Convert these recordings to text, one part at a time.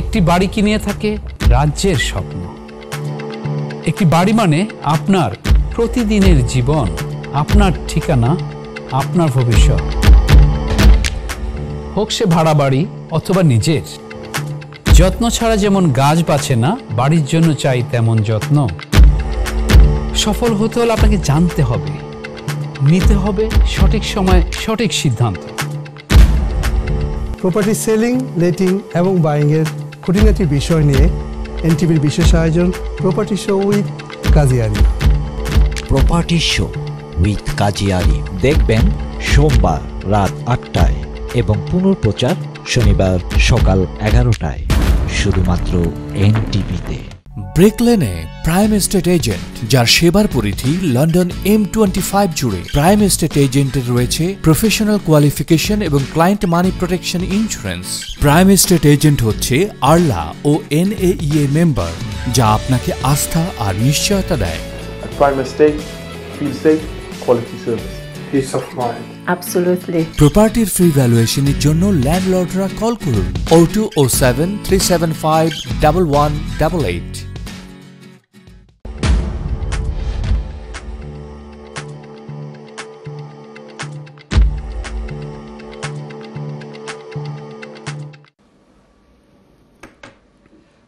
একটি বাড়ি কিনে থাকে রাজ্যের স্বপ্ন। একটি বাড়ি মানে আপনার প্রতিদিনের জীবন, আপনার ঠিকানা, আপনার ভবিষ্যৎ। হোক সে ভাড়া বাড়ি অথবা নিজের, যত্ন ছাড়া যেমন গাছ বাঁচে না, বাড়ির জন্য চাই তেমন যত্ন। সফল হতে হলে আপনাকে জানতে হবে, নিতে হবে সঠিক সময় সঠিক সিদ্ধান্ত। প্রপার্টি সেলিং লেটিং এবং বাইংয়ের খুঁটিনাটি বিষয় নিয়ে এনটিভির বিশেষ আয়োজন property show with Kaziary property show with Kaziary দেখবেন সোমবার রাত আটটায় এবং পুনঃপ্রচার শনিবার সকাল এগারোটায়। শুধুমাত্র এনটিভিতে। ব্রেকলেনে প্রাইম এস্টেট এজেন্ট যার সেবার পরিধি লন্ডন এম টোয়েন্টি ফাইভ জুড়ে। প্রাইম এস্টেট এজেন্টের রয়েছে প্রফেশনাল কোয়ালিফিকেশন এবং client money protection insurance. Prime estate agent হচ্ছে আরলা ও এন এনএইএ মেম্বার যা আপনাকে আস্থা আর নিশ্চয়তা দেয়। Peace of mind Absolutely. প্রপার্টির ফ্রি ভ্যালুয়েশনের জন্য ল্যান্ডলর্ডরা কল করুন। O two O seven three seven five double one double eight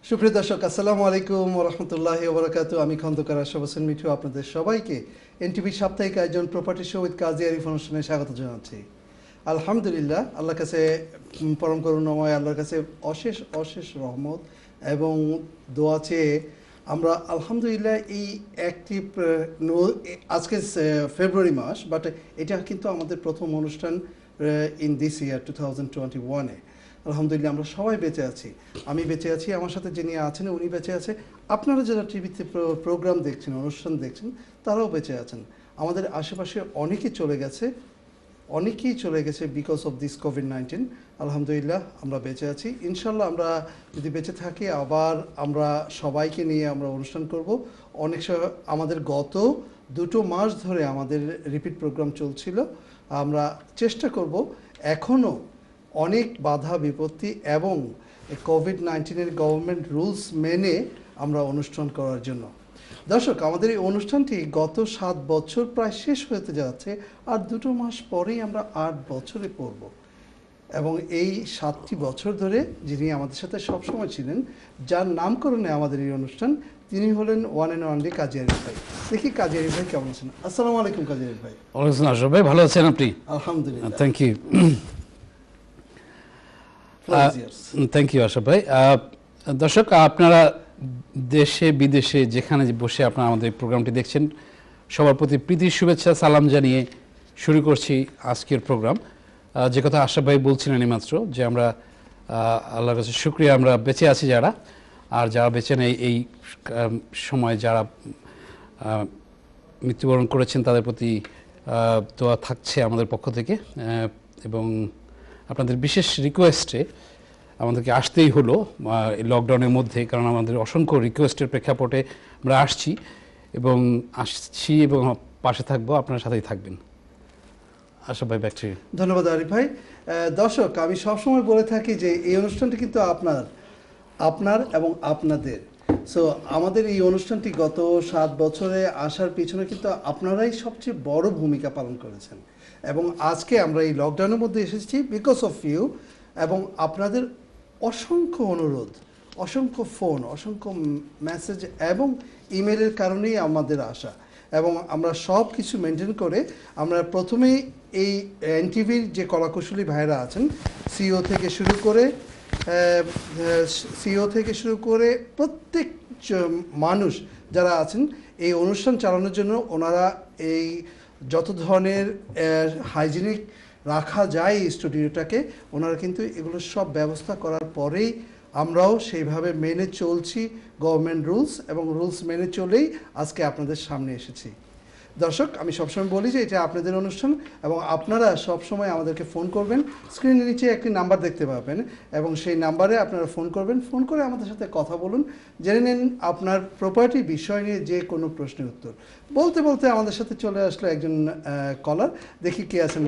সুপ্রিয় দর্শক, আসসালামু আলাইকুম রহমতুল্লাহ ওবরাকাতু আমি খন্দকার আশরাফ হোসেন মিঠু, আপনাদের সবাইকে এনটিভির সাপ্তাহিক আয়োজন property show with Kazi Arif অনুষ্ঠানে স্বাগত জানাচ্ছি। আলহামদুলিল্লাহ, আল্লাহর কাছে পরম করুণাময় আল্লাহর কাছে অশেষ অশেষ রহমত এবং দোয়া চেয়ে আমরা আলহামদুলিল্লাহ এই একটি আজকে ফেব্রুয়ারি মাস বাট এটা কিন্তু আমাদের প্রথম অনুষ্ঠান in this year two thousand twenty ওয়ানে আলহামদুলিল্লাহ, আমরা সবাই বেঁচে আছি। আমি বেঁচে আছি, আমার সাথে যিনি আছেন, উনি বেঁচে আছে। আপনারা যারা টিভিতে প্রোগ্রাম দেখছেন, অনুষ্ঠান দেখছেন, তারাও বেঁচে আছেন। আমাদের আশেপাশে অনেকেই চলে গেছে, অনেকেই চলে গেছে because of this covid nineteen আলহামদুলিল্লাহ, আমরা বেঁচে আছি। ইনশাল্লাহ আমরা যদি বেঁচে থাকি, আবার আমরা সবাইকে নিয়ে আমরা অনুষ্ঠান করব। অনেক সময় আমাদের গত দুটো মাস ধরে আমাদের রিপিট প্রোগ্রাম চলছিল। আমরা চেষ্টা করব এখনও অনেক বাধা বিপত্তি এবং কোভিড নাইন্টিনের গভর্নমেন্ট রুলস মেনে আমরা অনুষ্ঠান করার জন্য। দর্শক আমাদের এই অনুষ্ঠানটি গত সাত বছর প্রায় শেষ হতে যাচ্ছে আর দুটো মাস পরেই আমরা আট বছরে পড়ব। এবং এই সাতটি বছর ধরে যিনি আমাদের সাথে সবসময় ছিলেন যার নামকরণে আমাদের এই অনুষ্ঠান তিনি হলেন one and only Kazi Arif ভাই। দেখি কাজিয়ারি ভাই কেমন আছেন? আসসালামু আলাইকুম কাজী আরিফ ভাই। ওয়ালাইকুম ভাই ভালো আছেন আপনি? আলহামদুলিল্লাহ। Thank you. Thank you Ashraf ভাই দর্শক আপনারা দেশে, বিদেশে যেখানে বসে আপনারা আমাদের প্রোগ্রামটি দেখছেন, সবার প্রতি প্রীতির শুভেচ্ছা, সালাম জানিয়ে শুরু করছি আজকের প্রোগ্রাম। যে কথা আশরাফ ভাই বলছিলেন এইমাত্র, যে আমরা আল্লাহর কাছে শুক্রিয়া, আমরা বেঁচে আছি যারা, আর যারা বেঁচে নেই এই সময় যারা মৃত্যুবরণ করেছেন, তাদের প্রতি দোয়া থাকছে আমাদের পক্ষ থেকে এবং আপনাদের বিশেষ রিকোয়েস্টে আমাদেরকে আসতেই হলো লকডাউনের মধ্যে, কারণ আমাদের অসংখ্য রিকোয়েস্টের প্রেক্ষাপটে আমরা আসছি এবং আসছি এবং পাশে থাকব, আপনার সাথেই থাকবেন। আশা ভাই ব্যাক ধন্যবাদ আরিফ ভাই। দর্শক, আমি সবসময় বলে থাকি যে এই অনুষ্ঠানটি কিন্তু আপনার আপনার এবং আপনাদের। সো আমাদের এই অনুষ্ঠানটি গত সাত বছরে আসার পিছনে কিন্তু আপনারাই সবচেয়ে বড় ভূমিকা পালন করেছেন। এবং আজকে আমরা এই লকডাউনের মধ্যে এসেছি বিকজ অফ ইউ এবং আপনাদের অসংখ্য অনুরোধ, অসংখ্য ফোন অসংখ্য মেসেজ এবং ইমেলের কারণেই আমাদের আসা এবং আমরা সব কিছু মেনটেন করে আমরা প্রথমেই এই এনটিভির যে কলাকুশলী ভাইরা আছেন সিও থেকে শুরু করে সিও থেকে শুরু করে প্রত্যেক মানুষ যারা আছেন, এই অনুষ্ঠান চালানোর জন্য ওনারা এই যত ধরনের হাইজিনিক রাখা যায় স্টুডিওটাকে ওনারা কিন্তু এগুলো সব ব্যবস্থা করার পরেই আমরাও সেইভাবে মেনে চলছি গভর্নমেন্ট রুলস এবং রুলস মেনে চলেই আজকে আপনাদের সামনে এসেছি। দর্শক আমি সবসময় বলি যে এটা আপনাদের অনুষ্ঠান এবং আপনারা সবসময় আমাদেরকে ফোন করবেন। স্ক্রিনের নিচে একটি নাম্বার দেখতে পাবেন এবং সেই নাম্বারে আপনারা ফোন করবেন। ফোন করে আমাদের সাথে কথা বলুন। জেনে নিন আপনার প্রপার্টি বিষয় নিয়ে যে কোনো প্রশ্নের উত্তর। বলতে বলতে আমাদের সাথে চলে আসলো একজন কলার দেখি কে আছেন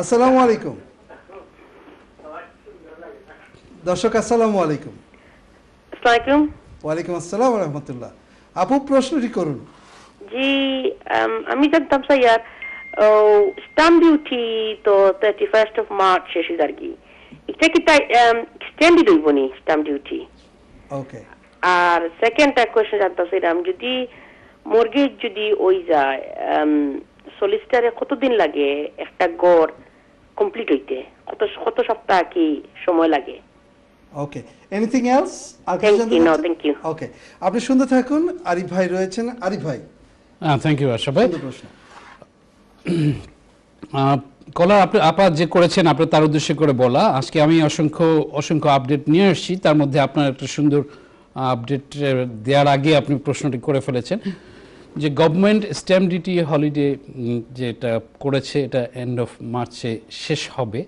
আসসালামু আলাইকুম। দর্শক আসসালামু আলাইকুম। ওয়ালাইকুম আসসালাম রহমতুল্লাহ। আপু প্রশ্নটি করুন। জি তো থার্টি ফার্স্ট অফ মার্চ শেষ হইল আর কি। এটা কি তাই এক্সটেন্ডেড হইব নি স্টাম্প ডিউটি ওকে আর সেকেন্ড একটা কোয়েশ্চেন জানতাম যদি মর্গেজ যদি ওই যায় সলিসিটারে কতদিন লাগে একটা গড় কমপ্লিট হইতে? কত কত সপ্তাহ কি সময় লাগে? ওকে এনিথিং এলস জানতে thank you. ওকে আপনি শুনতে থাকুন আরিফ ভাই রয়েছেন। আরিফ ভাই থ্যাংক ইউ আশা ভাই কলার আপনি, আপা যে করেছেন আপনি তার উদ্দেশ্যে করে বলা, আজকে আমি অসংখ্য অসংখ্য আপডেট নিয়ে এসেছি। তার মধ্যে আপনার একটা সুন্দর আপডেট দেওয়ার আগে আপনি প্রশ্নটি করে ফেলেছেন যে গভর্নমেন্ট স্ট্যাম্প ডিউটি হলিডে যেটা করেছে, এটা এন্ড অফ মার্চে শেষ হবে।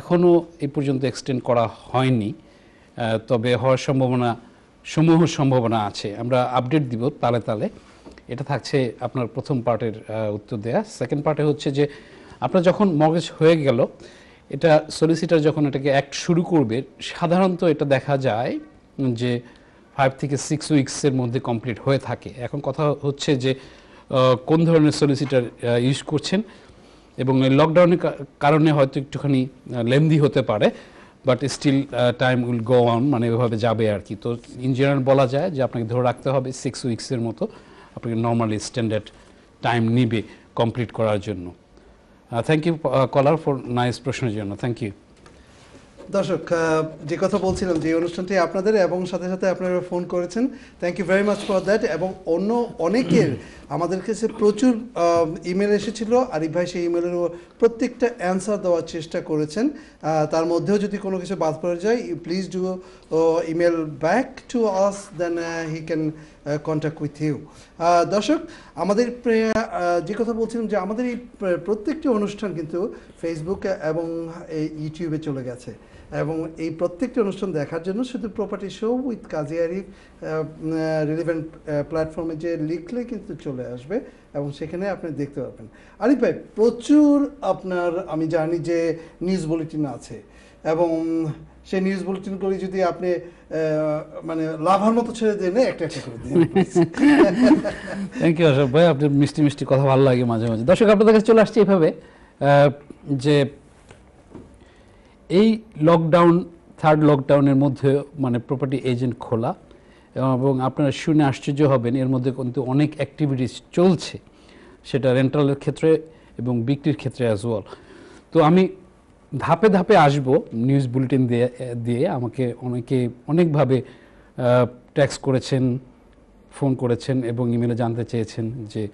এখনও এই পর্যন্ত এক্সটেন্ড করা হয়নি। তবে হওয়ার সম্ভাবনা, সমূহ সম্ভাবনা আছে। আমরা আপডেট দিব তালে তালে। এটা থাকছে আপনার প্রথম পার্টের উত্তর দেয়া। সেকেন্ড পার্টে হচ্ছে যে, আপনার যখন মগেজ হয়ে গেল, এটা সলিসিটার যখন এটাকে অ্যাক্ট শুরু করবে, সাধারণত এটা দেখা যায় যে ফাইভ থেকে সিক্স উইকসের মধ্যে কমপ্লিট হয়ে থাকে। এখন কথা হচ্ছে যে কোন ধরনের সলিসিটার ইউজ করছেন এবং লকডাউনের কারণে হয়তো একটুখানি লেন্দি হতে পারে but still time will go on মানে এভাবে যাবে আর কি। তো ইন জেনারেল বলা যায় যে, আপনাকে ধরে রাখতে হবে সিক্স উইকসের মতো। আপনাকে নর্মালি স্ট্যান্ডার্ড টাইম নিবে কমপ্লিট করার জন্য। Thank you caller for nice প্রশ্নের জন্য। থ্যাংক ইউ দর্শক যে কথা বলছিলাম যে অনুষ্ঠানটি আপনাদের এবং সাথে সাথে আপনারা ফোন করেছেন thank you very much for that এবং অন্য অনেকের আমাদের কাছে প্রচুর ইমেল এসেছিল। আরিফ ভাই সেই ইমেলের প্রত্যেকটা অ্যান্সার দেওয়ার চেষ্টা করেছেন। তার মধ্যেও যদি কোনো কিছু বাদ পড়ে যায় please do email back to us then he can contact with you দর্শক, আমাদের যে কথা বলছিলাম যে আমাদের এই প্রত্যেকটি অনুষ্ঠান কিন্তু ফেসবুকে এবং এই ইউটিউবে চলে গেছে। এবং এই প্রত্যেকটি অনুষ্ঠান দেখার জন্য শুধু property show with Kazi Arif relevant প্ল্যাটফর্মে যে লিখলে কিন্তু চলে আসবে এবং সেখানে আপনি দেখতে পাবেন আরিফ ভাই, প্রচুর আপনার, আমি জানি যে নিউজ বুলেটিন আছে এবং সেই নিউজ বুলেটিনগুলি যদি আপনি মানে লাভার মতো ছেড়ে দেন একটা একটা করে দিন থ্যাংক ইউ অশোক ভাই আপনার মিষ্টি মিষ্টি কথা ভালো লাগে মাঝে মাঝে। দর্শক, আপনাদের কাছে চলে আসছে এইভাবে যে এই লকডাউন থার্ড লকডাউনের মধ্যে মানে প্রপার্টি এজেন্ট খোলা, এবং আপনারা শুনে আশ্চর্য হবেন, এর মধ্যে কিন্তু অনেক অ্যাক্টিভিটিস চলছে, সেটা রেন্টালের ক্ষেত্রে এবং বিক্রির ক্ষেত্রে অ্যাজ ওয়েল তো আমি ধাপে ধাপে আসব নিউজ বুলেটিন দিয়ে দিয়ে আমাকে অনেকে অনেকভাবে ট্যাক্স করেছেন ফোন করেছেন এবং ইমেলে জানতে চেয়েছেন যে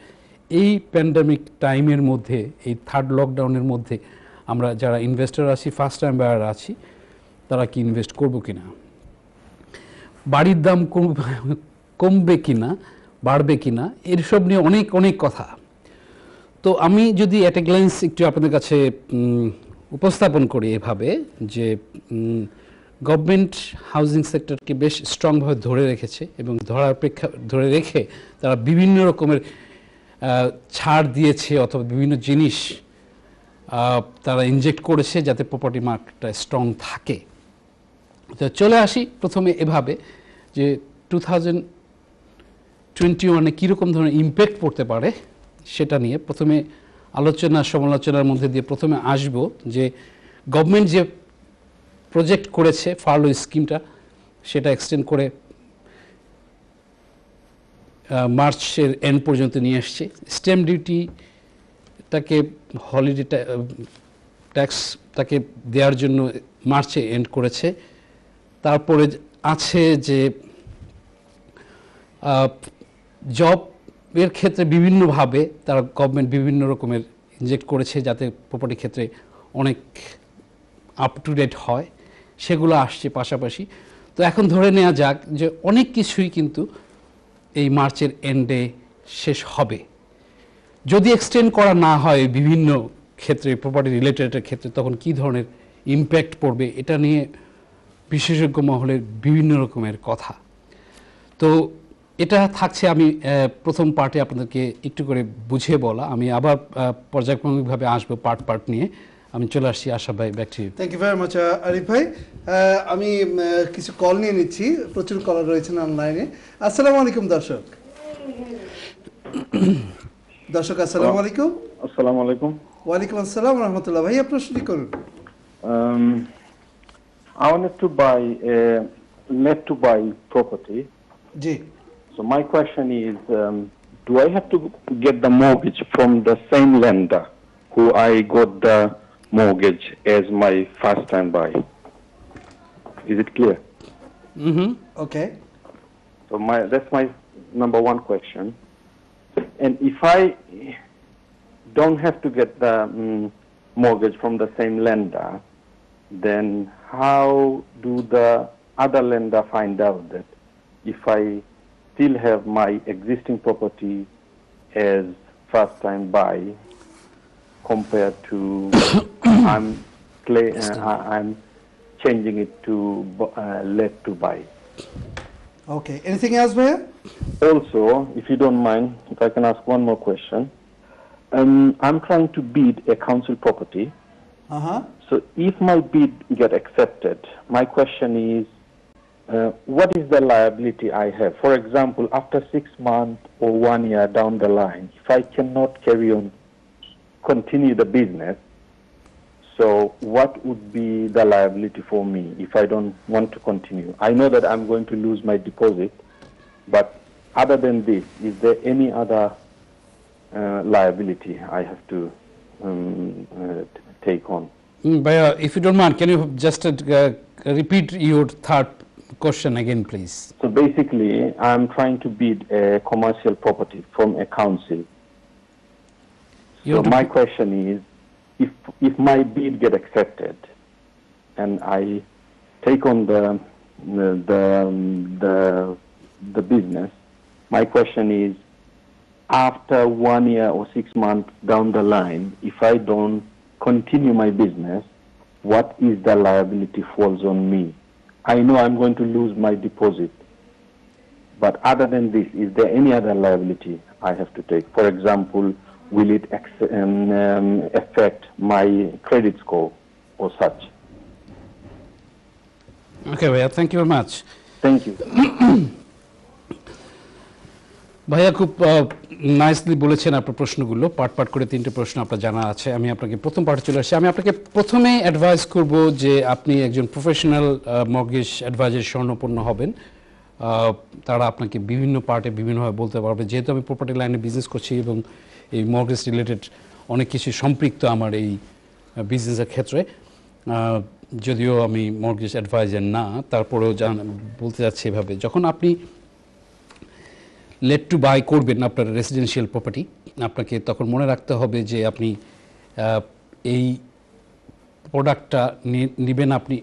এই প্যান্ডামিক টাইমের মধ্যে, এই থার্ড লকডাউনের মধ্যে আমরা যারা ইনভেস্টর আছি ফার্স্ট টাইম বায়ার আছি, তারা কি ইনভেস্ট করব কিনা? বাড়ির দাম কম- কমবে কিনা, বাড়বে কিনা, এসব নিয়ে অনেক অনেক কথা। তো আমি যদি অ্যাট এ গ্ল্যান্স একটু আপনাদের কাছে উপস্থাপন করি এভাবে যে গভর্নমেন্ট হাউজিং সেক্টরকে বেশ স্ট্রংভাবে ধরে রেখেছে এবং ধরার প্রেক্ষা, ধরে রেখে তারা বিভিন্ন রকমের ছাড় দিয়েছে অথবা বিভিন্ন জিনিস তারা ইনজেক্ট করেছে যাতে প্রপার্টি মার্কেটটা স্ট্রং থাকে। তো চলে আসি প্রথমে এভাবে যে টু থাউজেন্ড টোয়েন্টি ওয়ানে কীরকম ধরনের ইম্প্যাক্ট পড়তে পারে সেটা নিয়ে। প্রথমে আলোচনা, সমালোচনার মধ্যে দিয়ে প্রথমে আসব যে গভর্নমেন্ট যে প্রজেক্ট করেছে ফার্লো স্কিমটা সেটা এক্সটেন্ড করে মার্চের এন্ড পর্যন্ত নিয়ে এসছে স্টেম ডিউটিটাকে হলিডে ট্যাক্স তাকে দেওয়ার জন্য মার্চে এন্ড করেছে। তারপরে আছে যে জবের ক্ষেত্রে বিভিন্নভাবে তারা গভর্নমেন্ট বিভিন্ন রকমের ইনজেক্ট করেছে যাতে প্রপার্টি ক্ষেত্রে অনেক আপ টু ডেট হয়। সেগুলো আসছে পাশাপাশি। তো এখন ধরে নেওয়া যাক যে অনেক কিছুই কিন্তু এই মার্চের এন্ডে শেষ হবে। যদি এক্সটেন্ড করা না হয় বিভিন্ন ক্ষেত্রে প্রপার্টি রিলেটেডের ক্ষেত্রে, তখন কি ধরনের ইম্প্যাক্ট পড়বে এটা নিয়ে বিশেষজ্ঞ মহলের বিভিন্ন রকমের কথা। তো এটা থাকছে আমি প্রথম পার্টে আপনাদেরকে একটু করে বুঝিয়ে বলা। আমি আবার পর্যায়ক্রমিকভাবে আসব পার্ট পার্ট নিয়ে। আমি চলে আসছি আশা ভাই back to thank you very much Arif ভাই। আমি কিছু কল নিয়ে নিচ্ছি। প্রচুর কলার রয়েছেন অনলাইনে আসসালামু আলাইকুম দর্শক। দর্শক আসসালামু আলাইকুম। Assalamu alaikum. ওয়ালাইকুম আসসালাম রহমতুল্লাহ। ভাই আপনার শুরু করুন? I wanted to buy a let to buy property. G. So my question is, um, do I have to get the mortgage from the same lender who I got the mortgage as my first time buy? Is it clear? Mm-hmm. Okay. So my that's my number one question. And if I don't have to get the mm, mortgage from the same lender, then how do the other lender find out that if I still have my existing property as first time buy compared to I'm play, uh, I'm changing it to uh, let to buy. Okay. Anything else, Mayor? Also, if you don't mind, if I can ask one more question. Um, I'm trying to bid a council property. Uh-huh. So if my bid get accepted, my question is, uh, what is the liability I have? For example, after six months or one year down the line, if I cannot carry on, continue the business, so what would be the liability for me if I don't want to continue? I know that I'm going to lose my deposit, but other than this, is there any other uh, liability I have to um, uh, take on? Mm, if you don't mind, can you just uh, repeat your thought question again, please. So basically, I'm trying to bid a commercial property from a council. You so my question is, if if my bid get accepted, and I take on the the the, the, the business, my question is, after one year or six months down the line, if I don't continue my business, what is the liability falls on me? I know I'm going to lose my deposit. But other than this, is there any other liability I have to take? For example, will it um, um, affect my credit score or such? Okay, well, thank you very much. Thank you. ভাইয়া, খুব nicely বলেছেন আপনার প্রশ্নগুলো। Part part করে তিনটে প্রশ্ন আপনার জানা আছে। আমি আপনাকে প্রথম পার্টে চলে আসছি। আমি আপনাকে প্রথমে অ্যাডভাইস করব যে আপনি একজন প্রফেশনাল মর্গেজ অ্যাডভাইজার স্বর্ণপন্ন হবেন। তারা আপনাকে বিভিন্ন পার্টে বিভিন্নভাবে বলতে পারবে। যেহেতু আমি প্রপার্টি লাইনে বিজনেস করছি এবং এই মর্গেজ রিলেটেড অনেক কিছু সম্পৃক্ত আমার এই বিজনেসের ক্ষেত্রে যদিও আমি মর্গেজ অ্যাডভাইজার না, তারপরেও জান, বলতে যাচ্ছি এভাবে। যখন আপনি লেট টু বাই করবেন আপনার রেসিডেন্সিয়াল প্রপার্টি আপনাকে তখন মনে রাখতে হবে যে আপনি এই প্রোডাক্টটা নেবেন আপনি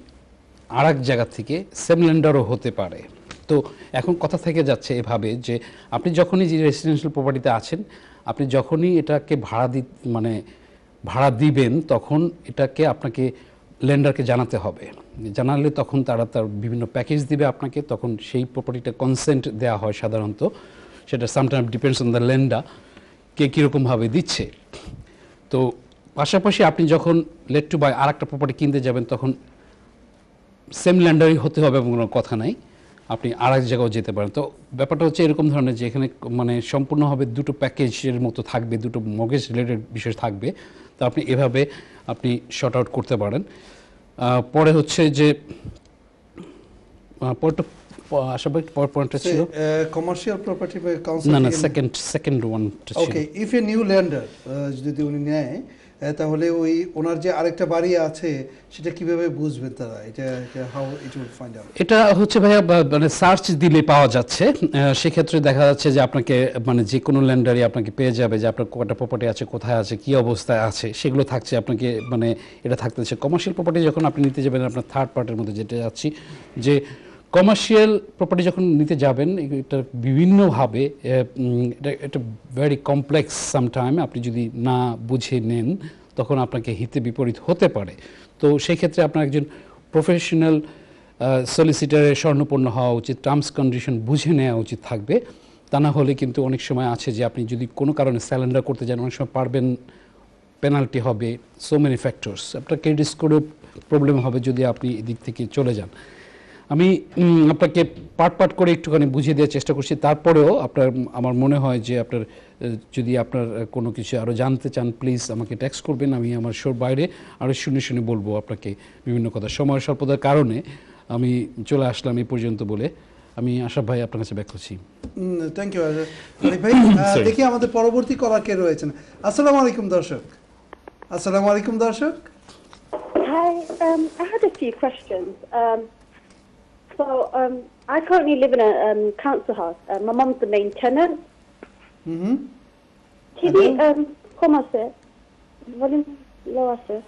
আর এক জায়গা থেকে সেম ল্যান্ডারও হতে পারে। তো এখন কথা থেকে যাচ্ছে এভাবে যে আপনি যখনই যে রেসিডেন্সিয়াল প্রপার্টিতে আছেন, আপনি যখনই এটাকে ভাড়া দি মানে ভাড়া দিবেন, তখন এটাকে আপনাকে লেন্ডারকে জানাতে হবে। জানালে তখন তারা তার বিভিন্ন প্যাকেজ দিবে আপনাকে, তখন সেই প্রপার্টিটা কনসেন্ট দেওয়া হয় সাধারণত। সেটা sometime depends on the lender কে কীরকমভাবে দিচ্ছে। তো পাশাপাশি আপনি যখন লেট টু বাই আর একটা প্রপার্টি কিনতে যাবেন তখন সেম ল্যান্ডারই হতে হবে এমন কোনো কথা নাই। আপনি আর এক জায়গাও যেতে পারেন। তো ব্যাপারটা হচ্ছে এরকম ধরনের যে এখানে মানে সম্পূর্ণভাবে দুটো প্যাকেজের মতো থাকবে দুটো মগেজ রিলেটেড বিষয় থাকবে। তো আপনি এভাবে আপনি শর্ট আউট করতে পারেন। পরে হচ্ছে যে আহ, পরের পয়েন্টটা ছিল। কমার্শিয়াল প্রপার্টি বা কাউন্সিল না না সেকেন্ড সেকেন্ড ওয়ানটা ছিল। Okay if a new lender যদি উনি নেয় তাহলে ওই ওনার যে আরেকটা বাড়ি আছে সেটা কীভাবে বুঝবেন তারা? এটা how it will find out এটা হচ্ছে ভাইয়া মানে সার্চ দিলে পাওয়া যাচ্ছে। সেক্ষেত্রে দেখা যাচ্ছে যে আপনাকে মানে যে কোনো ল্যান্ডারই আপনাকে পেয়ে যাবে যে আপনার কটা প্রপার্টি আছে কোথায় আছে কি অবস্থায় আছে সেগুলো থাকছে আপনাকে মানে এটা থাকতেছে। কমার্শিয়াল প্রপার্টি যখন আপনি নিতে যাবেন আপনার থার্ড পার্টের মধ্যে যেটা যাচ্ছি যে কমার্শিয়াল প্রপার্টি যখন নিতে যাবেন, এটা বিভিন্নভাবে এটা ভেরি কমপ্লেক্স সামটাইম আপনি যদি না বুঝে নেন, তখন আপনাকে হিতে বিপরীত হতে পারে। তো সেই ক্ষেত্রে আপনার একজন প্রফেশনাল সলিসিটারের স্বর্ণপন্ন হওয়া উচিত টার্মস কন্ডিশন বুঝে নেওয়া উচিত থাকবে। তা না হলে কিন্তু অনেক সময় আছে যে আপনি যদি কোনো কারণে স্যালেন্ডার করতে যান, অনেক সময় পারবেন পেনাল্টি হবে সো মেনি ফ্যাক্টরস আপনার ক্রেডিট স্কোরেও প্রবলেম হবে যদি আপনি এদিক থেকে চলে যান। আমি আপনাকে পার্ট পার্ট করে একটুখানি বুঝিয়ে দেওয়ার চেষ্টা করছি। তারপরেও আপনার আমার মনে হয় যে আপনার যদি আপনার কোনো কিছু আরও জানতে চান প্লিজ আমাকে টেক্সট করবেন। আমি আমার শোর বাইরে আরও শুনে শুনে বলব আপনাকে বিভিন্ন কথা। সময় স্বল্পতার কারণে আমি চলে আসলাম এই পর্যন্ত বলে। আমি আশা ভাই আপনার কাছে ব্যাক করছি। থ্যাংক ইউ ভাই দেখি আমাদের পরবর্তী কলার কে রয়েছেন। আসসালামু আলাইকুম দর্শক। আসসালামু আলাইকুম দর্শক। Hi, um, I had a few questions. Um, so, um, I currently live in a um, council house. Uh, my mum's the main tenant. TV, um, come on, sir. Volume lower, sir.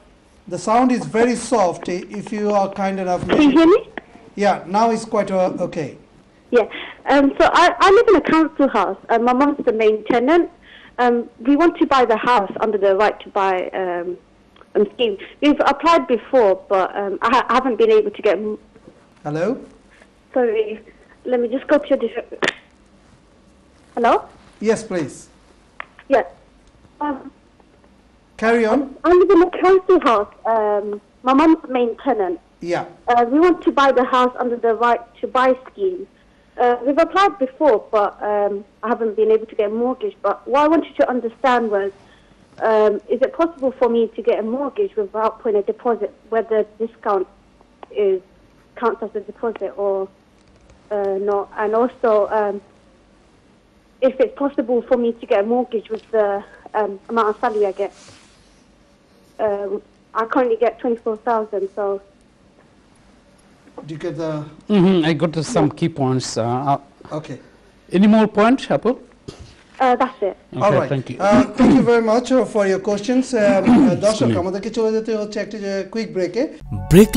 The sound is very soft. If you are kind enough, Can you hear me? yeah, now it's quite uh, okay. Yeah. Um, so I, I live in a council house, and my mum's the main tenant. Um, we want to buy the house under the right to buy um, um, scheme. We've applied before, but um, I, ha- I haven't been able to get. Hello. Sorry, let me just go to different. Hello. Yes, please. Yeah. Um, Carry on. I live in a council house. Um, my mum's the main tenant. Yeah. Uh, we want to buy the house under the right to buy scheme. Uh, we've applied before, but um, I haven't been able to get a mortgage. But what I wanted to understand was, um, is it possible for me to get a mortgage without putting a deposit, whether discount is counts as a deposit or uh, not? And also, um, if it's possible for me to get a mortgage with the um, amount of salary I get. Um, I currently get twenty-four thousand, so Do you get the Mm-hmm, I got some key points. Uh, uh, okay? any more points, Apple? Uh, that's it. Okay, All right. thank you. Uh, thank you very much for your questions. দর্শক আমাদেরকে চলে যেতে হচ্ছে একটি quick ব্রেকে break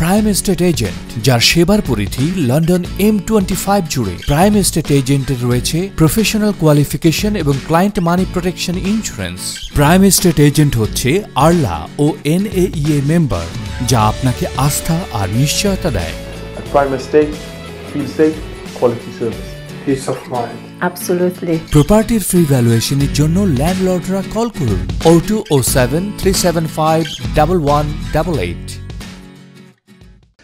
prime estate agent যার সেবার পরিধি লন্ডন এম টোয়েন্টি ফাইভ জুড়ে প্রাইম এস্টেট এজেন্টের রয়েছে প্রফেশনাল কোয়ালিফিকেশন এবং client money protection insurance prime estate agent হচ্ছে আরলা ও এনএইএ মেম্বার যা আপনাকে আস্থা আর নিশ্চয়তা দেয় At Prime Estate, feel safe, quality service. peace of mind. Absolutely. প্রপার্টির ফ্রি ভ্যালুয়েশনের জন্য ল্যান্ডলর্ডরা কল করুন o two o seven three seven five double one double eight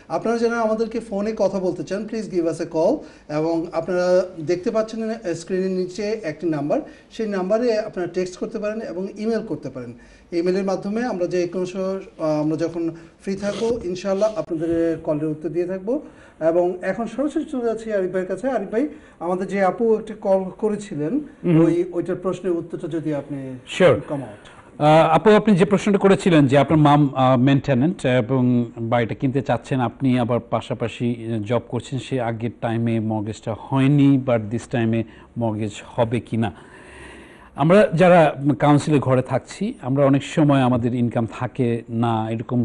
আপনারা যারা আমাদেরকে ফোনে কথা বলতে চান please give us a call এবং আপনারা দেখতে পাচ্ছেন স্ক্রিনের নিচে একটি নাম্বার সেই নাম্বারে আপনারা টেক্সট করতে পারেন এবং ইমেল করতে পারেন ইমেলের মাধ্যমে আমরা যে কোনো সময়, আমরা যখন ফ্রি থাকব ইনশাআল্লাহ আপনাদের কলের উত্তর দিয়ে থাকব। এবং এখন সরাসরি চলে যাচ্ছি আরিফ ভাইয়ের কাছে। আরিফ ভাই আমাদের যে আপু একটা কল করেছিলেন ওই ওইটার প্রশ্নের উত্তরটা যদি আপনি. কাম আউট আপু আপনি যে প্রশ্নটা করেছিলেন যে আপনার মাম মেনটেনেন্ট এবং বাড়িটা কিনতে চাচ্ছেন আপনি আবার পাশাপাশি জব করছেন সে আগের টাইমে মর্গেজটা হয়নি বাট দিস টাইমে মর্গেজ হবে কি না আমরা যারা কাউন্সিলের ঘরে থাকছি, আমরা অনেক সময় আমাদের ইনকাম থাকে না, এরকম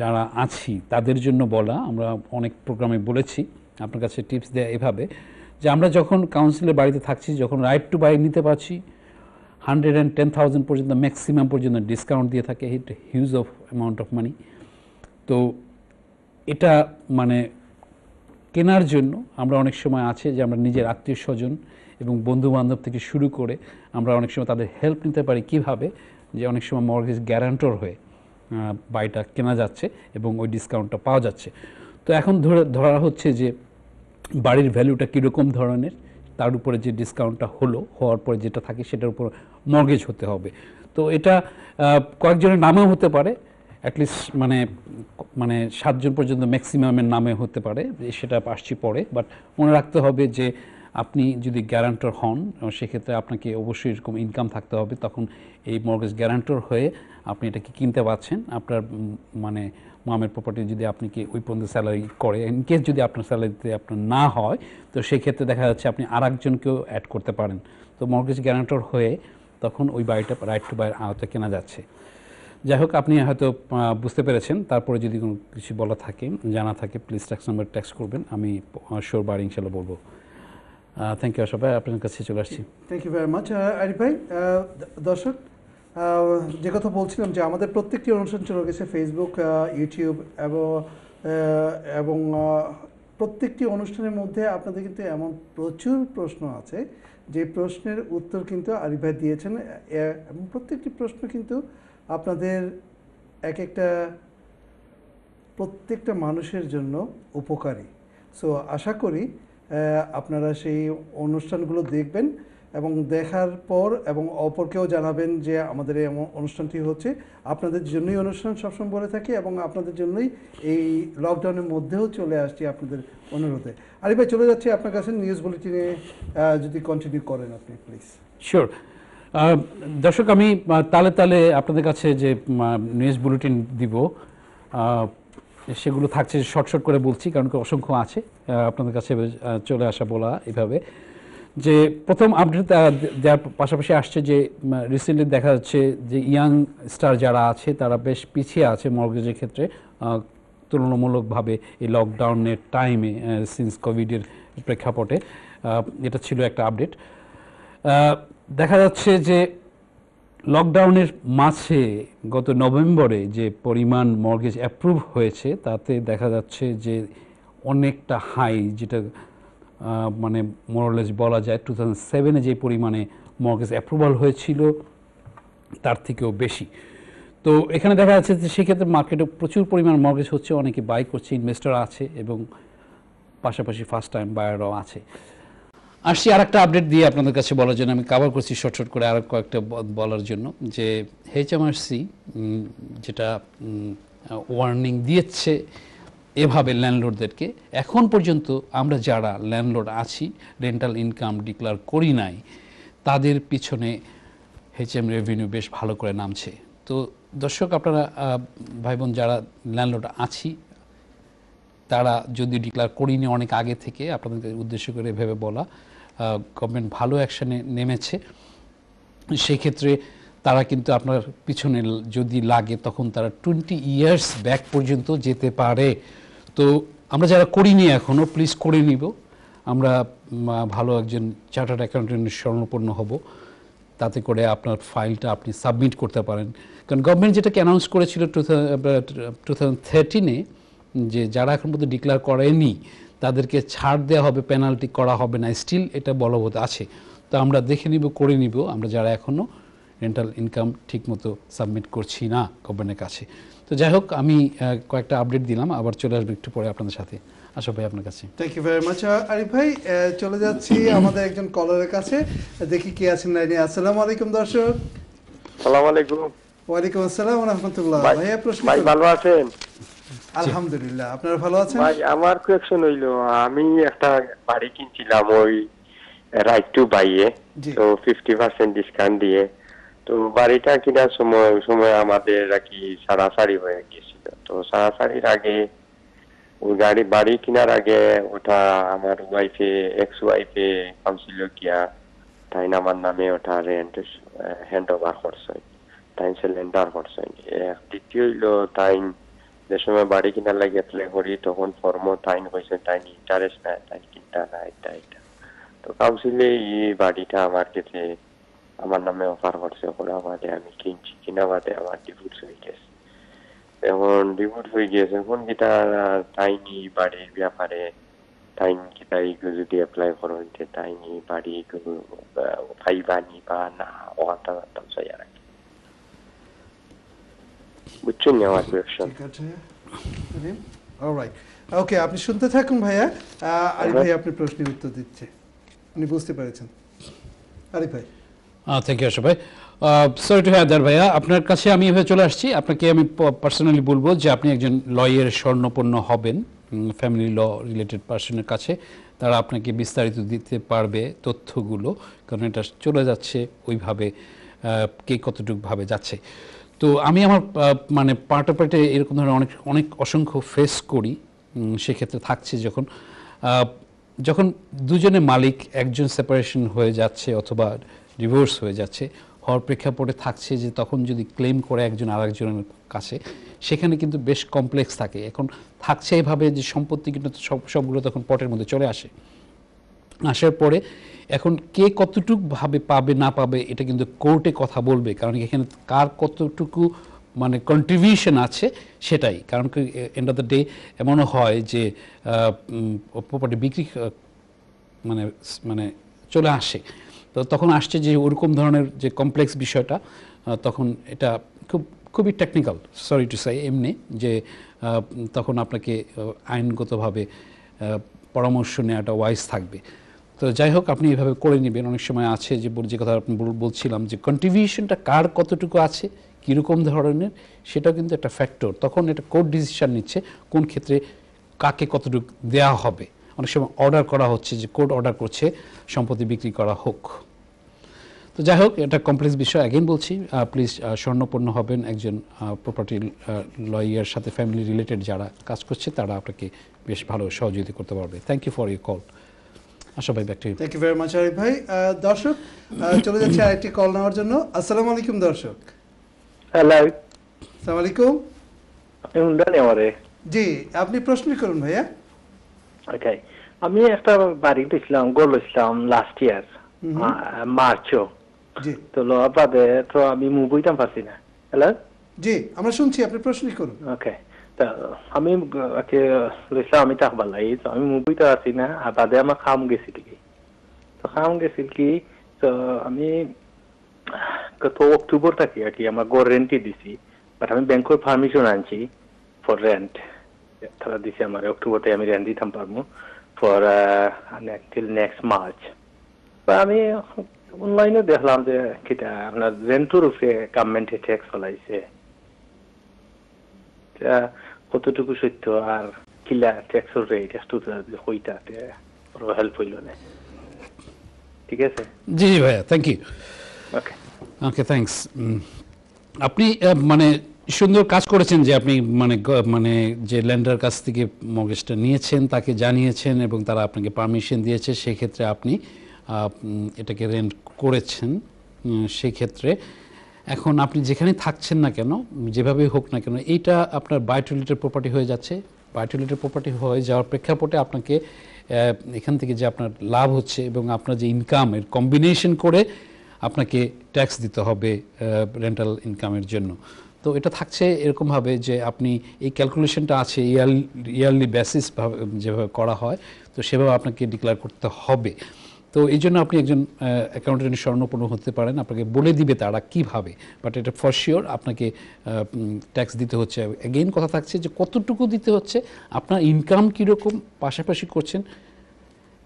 যারা আছি, তাদের জন্য বলা, আমরা অনেক প্রোগ্রামে বলেছি, আপনার কাছে টিপস দেয়া এভাবে, যে আমরা যখন কাউন্সিলের বাড়িতে থাকছি, যখন রাইট টু বাই নিতে পারছি হান্ড্রেড অ্যান্ড টেন থাউজেন্ড পর্যন্ত ম্যাক্সিমাম পর্যন্ত ডিসকাউন্ট দিয়ে থাকে hit huge of amount of money তো এটা মানে কেনার জন্য আমরা অনেক সময় আছে যে আমরা নিজের আত্মীয় স্বজন এবং বন্ধু বান্ধব থেকে শুরু করে আমরা অনেক সময় তাদের হেল্প নিতে পারি। কীভাবে? যে অনেক সময় মর্গেজ গ্যারান্টর হয়ে বাড়িটা কেনা যাচ্ছে এবং ওই ডিসকাউন্টটা পাওয়া যাচ্ছে। তো এখন ধরে, ধরা হচ্ছে যে বাড়ির ভ্যালুটা কীরকম ধরনের, তার উপরে যে ডিসকাউন্টটা হলো, হওয়ার পরে যেটা থাকে সেটার উপর মর্গেজ হতে হবে। তো এটা কয়েকজনের নামেও হতে পারে অ্যাটলিস্ট মানে মানে সাতজন পর্যন্ত ম্যাক্সিমামের নামে হতে পারে, সেটা আসছি পরে বাট মনে রাখতে হবে যে আপনি যদি গ্যারান্টর হন সেক্ষেত্রে আপনাকে অবশ্যই এরকম ইনকাম থাকতে হবে, তখন এই মর্গেজ গ্যারান্টর হয়ে আপনি এটাকে কিনতে পারছেন আপনার মানে মামের প্রপার্টি যদি আপনি কি ওই পর্যন্ত স্যালারি করে ইন কেস যদি আপনার স্যালারিতে আপনার না হয়, তো সেক্ষেত্রে দেখা যাচ্ছে আপনি আর একজনকেও অ্যাড করতে পারেন। তো মর্গেজ গ্যারান্টর হয়ে তখন ওই বাড়িটা রাইট টু বাইয়ের আওতায় কেনা যাচ্ছে। যাই হোক, আপনি হয়তো বুঝতে পেরেছেন, তারপরে যদি কোনো কিছু বলা থাকে, জানা থাকে প্লিজ ট্যাক্স নাম্বার ট্যাক্স করবেন, আমি শোর বার ইনশাল্লাহ বলব। থ্যাংক ইউ সবাই আপনার কাছে চলে আসছি। Thank you very much Arif ভাই। দর্শক যে কথা বলছিলাম যে আমাদের প্রত্যেকটি অনুষ্ঠান চলে গেছে ফেসবুক ইউটিউব এবং এবং প্রত্যেকটি অনুষ্ঠানের মধ্যে আপনাদের কিন্তু এমন প্রচুর প্রশ্ন আছে। যে প্রশ্নের উত্তর কিন্তু আরিফ ভাই দিয়েছেন। এবং প্রত্যেকটি প্রশ্ন কিন্তু আপনাদের এক একটা প্রত্যেকটা মানুষের জন্য উপকারী। সো আশা করি আপনারা সেই অনুষ্ঠানগুলো দেখবেন এবং দেখার পর এবং অপরকেও জানাবেন যে আমাদের এই এমন অনুষ্ঠানটি হচ্ছে। আপনাদের জন্যই অনুষ্ঠান সবসময় বলে থাকি এবং আপনাদের জন্যই এই লকডাউনের মধ্যেও চলে আসছি আপনাদের অনুরোধে। আরে ভাই, চলে যাচ্ছি আপনার কাছে নিউজ বুলেটিনে যদি কন্টিনিউ করেন আপনি প্লিজ শিওর দর্শক, আমি তালে তালে আপনাদের কাছে যে নিউজ বুলেটিন দিব সেগুলো থাকছে, শর্ট শর্ট করে বলছি, কারণ অসংখ্য আছে আপনাদের কাছে চলে আসা বলা এভাবে। যে প্রথম আপডেট দেওয়ার পাশাপাশি আসছে যে রিসেন্টলি দেখা যাচ্ছে যে ইয়াং স্টার যারা আছে, তারা বেশ পিছিয়ে আছে মর্গেজের ক্ষেত্রে তুলনামূলকভাবে এই লকডাউনের টাইমে সিন্স কোভিডের প্রেক্ষাপটে এটা ছিল একটা আপডেট দেখা যাচ্ছে যে লকডাউনের মাঝে গত নভেম্বরে যে পরিমাণ মর্গেজ অ্যাপ্রুভ হয়েছে, তাতে দেখা যাচ্ছে যে অনেকটা হাই, যেটা মানে মোরলেস বলা যায় টু থাউজেন্ড সেভেনে যে পরিমাণে মর্গেজ অ্যাপ্রুভাল হয়েছিল, তার থেকেও বেশি। তো এখানে দেখা যাচ্ছে যে সেক্ষেত্রে মার্কেটে প্রচুর পরিমাণ মর্গেজ হচ্ছে, অনেকে বাই করছে ইনভেস্টর আছে এবং পাশাপাশি ফার্স্ট টাইম বায়ারও আছে। আসছি আর একটা আপডেট দিয়ে আপনাদের কাছে বলার জন্য আমি কাভার করছি শর্ট শর্ট করে আর কয়েকটা বলার জন্য, যে এইচএমআরসি যেটা ওয়ার্নিং দিয়েছে এভাবে ল্যান্ডলর্ডদেরকে এখন পর্যন্ত আমরা যারা ল্যান্ডলর্ড আছি রেন্টাল ইনকাম ডিক্লার করি নাই, তাদের পিছনে এইচএম রেভিনিউ বেশ ভালো করে নামছে। তো দর্শক, আপনারা ভাই বোন যারা ল্যান্ডলর্ড আছি, তারা যদি ডিক্লার করিনি অনেক আগে থেকে, আপনাদের উদ্দেশ্য করে ভেবে বলা গভর্নমেন্ট ভালো অ্যাকশানে নেমেছে, সেক্ষেত্রে তারা কিন্তু আপনার পিছনে যদি লাগে তখন তারা টোয়েন্টি ইয়ার্স ব্যাক পর্যন্ত যেতে পারে। তো আমরা যারা করিনি এখনও প্লিজ করে নিব। আমরা ভালো একজন চার্টার্ড অ্যাকাউন্টেন্টের স্বর্ণপন্ন হব। তাতে করে আপনার ফাইলটা আপনি সাবমিট করতে পারেন। কারণ গভর্নমেন্ট যেটাকে অ্যানাউন্স করেছিল টু থাউজেন্ড থার্টিনে যে যারা এখন পর্যন্ত ডিক্লেয়ার করেনি তাদেরকে ছাড় দেওয়া হবে পেনাল্টি করা হবে না স্টিল এটা বলবৎ আছে। তো আমরা দেখে নিব করে নিব আমরা যারা এখনও রেন্টাল ইনকাম ঠিকমতো সাবমিট করছি না গভর্নমেন্টের কাছে। তো যাই হোক আমি কয়েকটা আপডেট দিলাম আবার চলে আসব একটু পরে আপনাদের সাথে। আসো ভাই আপনার কাছে। Thank you very much Arif ভাই চলে যাচ্ছি আমাদের একজন কলারের কাছে। দেখি কে আছেন লাইনে। আসসালামু আলাইকুম দর্শক। সালাম আলাইকুম। ওয়ালাইকুম আসসালাম রহমতুল্লাহ। ভাই ভাইয়া প্রশ্ন ভাই ভালো আছেন? আলহামদুলিল্লাহ আপনারা ভালো আছেন? ভাই আমার কোয়েকশন হইল আমি একটা বাড়ি কিনছিলাম ওই রাইট টু বাইয়ে। তো ফিফটি পার্সেন্ট ডিসকাউন্ট দিয়ে। তো বাড়িটা কেনার সময় ওই সময় আমাদের আর কি সারাসারি হয়ে গেছিল। তো সারাসারির আগে ওই গাড়ি বাড়ি কেনার আগে ওটা আমার ওয়াইফে এক্স ওয়াইফে কাউন্সিল গিয়া তাই আমার নামে ওটা রেন্ট হ্যান্ড ওভার করছে। তাই সিলিন্ডার করছে। দ্বিতীয় হইল তাই যে সময় বাড়ি কিনার লাগে এপ্লাই করি তখন ফর্ম তাইন হয়েছে তাই ইন্টারেস্ট নাই তাই কিনতা না এটা এটা। তো কাউন্সিলে এই বাড়িটা আমার কাছে, আমার নামে অফার করছে ওরা বাদে আমি কিনছি, কিনা বাদে আমার ডিভোর্স হয়ে গেছে। এখন ডিভোর্স হয়ে গেছে, এখন কিটা তাইনি বাড়ির ব্যাপারে, তাইন কিটা এইগুলো যদি অ্যাপ্লাই করেন যে তাইনি বাড়ি ফাইবানি বা না ওটা চাই আর কি বুঝছেন আমার কোয়েকশন ঠিক আছে অলরাইট ওকে আপনি শুনতে থাকুন ভাইয়া। আরিফ ভাই আপনি প্রশ্নের উত্তর দিচ্ছে। উনি বুঝতে পেরেছেন। আরিফ ভাই। থ্যাংক ইউ আশা ভাই। সরি টু ভাইয়া। আপনার কাছে আমি এভাবে চলে আসছি। আপনাকে আমি পার্সোনালি বলব যে আপনি একজন লয়ের স্বর্ণপন্ন হবেন ফ্যামিলি ল রিলেটেড পার্সনের কাছে। তারা আপনাকে বিস্তারিত দিতে পারবে তথ্যগুলো। কারণ এটা চলে যাচ্ছে ওইভাবে আহ, কে কতটুকু ভাবে যাচ্ছে। তো আমি আমার মানে পার্ট পার্টে এরকম ধরনের অনেক অনেক অসংখ্য ফেস করি। সেক্ষেত্রে থাকছে যখন যখন দুজনে মালিক, একজন সেপারেশন হয়ে যাচ্ছে অথবা ডিভোর্স হয়ে যাচ্ছে, হওয়ার প্রেক্ষাপটে থাকছে যে তখন যদি ক্লেম করে একজন আরেকজনের কাছে, সেখানে কিন্তু বেশ কমপ্লেক্স থাকে। এখন থাকছে এভাবে যে সম্পত্তি কিন্তু সব, সবগুলো তখন পটের মধ্যে চলে আসে। আসার পরে এখন কে কতটুকু ভাবে পাবে, না পাবে, এটা কিন্তু কোর্টে কথা বলবে। কারণ এখানে কার কতটুকু মানে কন্ট্রিবিউশন আছে সেটাই। কারণ কি এন্ড অফ দ্য ডে এমনও হয় যে প্রপার্টি বিক্রি মানে মানে চলে আসে। তো তখন আসছে যে ওরকম ধরনের যে কমপ্লেক্স বিষয়টা তখন এটা খুব, খুবই টেকনিক্যাল সরি টু সাই এমনি যে তখন আপনাকে আইনগতভাবে পরামর্শ নেওয়াটা ওয়াইজ থাকবে। তো যাই হোক, আপনি এভাবে করে নেবেন। অনেক সময় আছে যে যে কথা আপনি বলছিলাম যে কন্ট্রিবিউশনটা কার কতটুকু আছে, কীরকম ধরনের, সেটাও কিন্তু একটা ফ্যাক্টর তখন এটা কোর্ট ডিসিশন নিচ্ছে, কোন ক্ষেত্রে কাকে কতটুকু দেয়া হবে। অনেক সময় অর্ডার করা হচ্ছে যে কোর্ট অর্ডার করছে, সম্পত্তি বিক্রি করা হোক। তো যাই হোক, এটা কমপ্লেক্স বিষয়। অ্যাগেন বলছি প্লিজ স্বর্ণপূর্ণ হবেন একজন প্রপার্টি লয়ার সাথে ফ্যামিলি রিলেটেড যারা কাজ করছে, তারা আপনাকে বেশ ভালো সহযোগিতা করতে পারবে। Thank you for your call Asha ভাই back to thank you very much Arif ভাই। দর্শক চলে যাচ্ছে আরেকটি কল নেওয়ার জন্য। আসসালামু আলাইকুম দর্শক। হ্যালো আসসালামু আলাইকুম। শুনলেন আমারে? জি আপনি প্রশ্ন করুন ভাইয়া। ওকে আমি একটা বাড়ি দিছিলাম গোল হইছিলাম লাস্ট ইয়ার মার্চও। জি। তো লওয়ার বাদে তো আমি মুভ হইতাম পারছি না। হ্যালো জি আমরা শুনছি আপনি প্রশ্নই করুন। ওকে আমি লইছিলাম আমি থাকবার লাগি তো আমি মুভ হইতে পারছি না আর বাদে আমার খাম গেছিল কি তো খাম গেছিল কি তো আমি গত অক্টোবর থাকি আর কি আমার গড় রেন্টই দিছি বাট আমি ব্যাংকের পারমিশন আনছি ফর রেন্ট তারা দিছে আমার অক্টোবরতে আমি রেন্ট দিতাম পারবো ফর টিল নেক্সট মার্চ আমি অনলাইনে দেখলাম যে কিটা আপনার রেন্টের উপরে গভর্নমেন্টে ট্যাক্স ফলাইছে তা কতটুকু সত্য আর কিলা ট্যাক্সের রেট একটু হইতা হেল্প হইল না ঠিক আছে? জি জি ভাইয়া thank you okay okay thanks আপনি মানে সুন্দর কাজ করেছেন যে আপনি মানে মানে যে ল্যান্ডার কাছ থেকে মগেজটা নিয়েছেন তাকে জানিয়েছেন এবং তারা আপনাকে পারমিশন দিয়েছে সেক্ষেত্রে আপনি এটাকে রেন্ট করেছেন। সেক্ষেত্রে এখন আপনি যেখানে থাকছেন না কেন, যেভাবেই হোক না কেন, এইটা আপনার বায়োটলিটের প্রপার্টি হয়ে যাচ্ছে। বায়োটলিটের প্রপার্টি হয়ে যাওয়ার প্রেক্ষাপটে আপনাকে এখান থেকে যে আপনার লাভ হচ্ছে এবং আপনার যে ইনকাম এর কম্বিনেশন করে আপনাকে ট্যাক্স দিতে হবে রেন্টাল ইনকামের জন্য। তো এটা থাকছে এরকমভাবে যে আপনি এই ক্যালকুলেশনটা আছে ইয়ার ইয়ারলি বেসিস যেভাবে করা হয়, তো সেভাবে আপনাকে ডিক্লেয়ার করতে হবে। তো এই জন্য আপনি একজন অ্যাকাউন্টেন্ট স্বর্ণপূর্ণ হতে পারেন। আপনাকে বলে দিবে তারা কীভাবে। বাট এটা ফর শিওর আপনাকে ট্যাক্স দিতে হচ্ছে। এগেইন কথা থাকছে যে কতটুকু দিতে হচ্ছে, আপনার ইনকাম কীরকম পাশাপাশি করছেন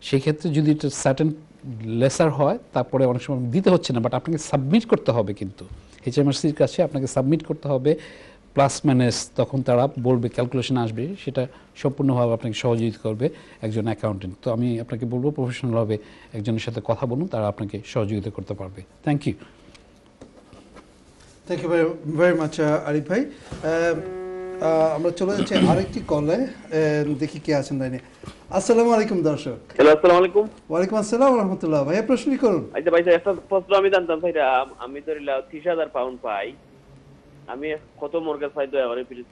সেই ক্ষেত্রে যদি এটা সার্টেন লেসার হয়, তারপরে অনেক সময় দিতে হচ্ছে না। বাট আপনাকে সাবমিট করতে হবে কিন্তু। এইচএমআরসির কাছে আপনাকে সাবমিট করতে হবে। প্লাস মাইনাস তখন তারা বলবে ক্যালকুলেশন আসবে সেটা সম্পূর্ণভাবে আপনাকে সহযোগিতা করবে একজন অ্যাকাউন্টেন্ট তো আমি আপনাকে বলব প্রফেশনালভাবে একজনের সাথে কথা বলুন তারা আপনাকে সহযোগিতা করতে পারবে। Thank you thank you very much Arif ভাই। আহ, আহ, আমরা চলে যাচ্ছি আরেকটি কলে দেখি কে আছেন লাইনে। আসসালামু আলাইকুম দর্শক। হ্যালো আসসালামু আলাইকুম। ওয়ালাইকুম আসসালাম রহমতুল্লাহ ভাইয়া প্রশ্নই করুন। আচ্ছা ভাই একটা প্রশ্ন আমি জানতাম ভাইরা আমি তো ত্রিশ হাজার পাউন্ড পাই। আমি কত পাই দয়া করে প্লিজ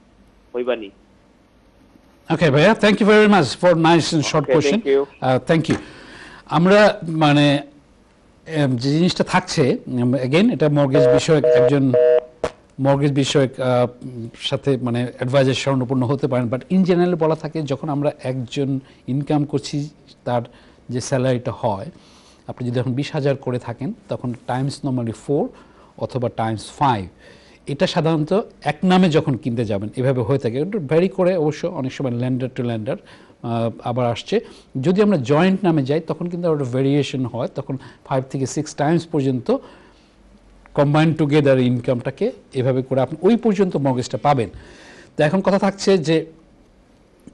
হইবানি। ওকে ভাইয়া thank you very much for nice and short question thank you আমরা মানে যে জিনিসটা থাকছে এগেইন এটা মর্গেজ বিষয়ক একজন মর্গেজ বিষয়ক সাথে মানে অ্যাডভাইজার স্বর্ণপূর্ণ হতে পারেন। বাট ইন জেনারেল বলা থাকে যখন আমরা একজন ইনকাম করছি তার যে স্যালারিটা হয় আপনি যদি এখন বিশ হাজার করে থাকেন তখন টাইমস নর্মালি ফোর অথবা টাইমস ফাইভ এটা সাধারণত এক নামে যখন কিনতে যাবেন, এভাবে হয়ে থাকে। ভ্যারি করে অবশ্য অনেক সময় ল্যান্ডার টু ল্যান্ডার আবার আসছে। যদি আমরা জয়েন্ট নামে যাই, তখন কিন্তু একটা ভেরিয়েশন হয়। তখন ফাইভ থেকে সিক্স টাইমস পর্যন্ত কম্বাইন টুগেদার ইনকামটাকে এভাবে করে আপনি ওই পর্যন্ত মগেজটা পাবেন। তো এখন কথা থাকছে যে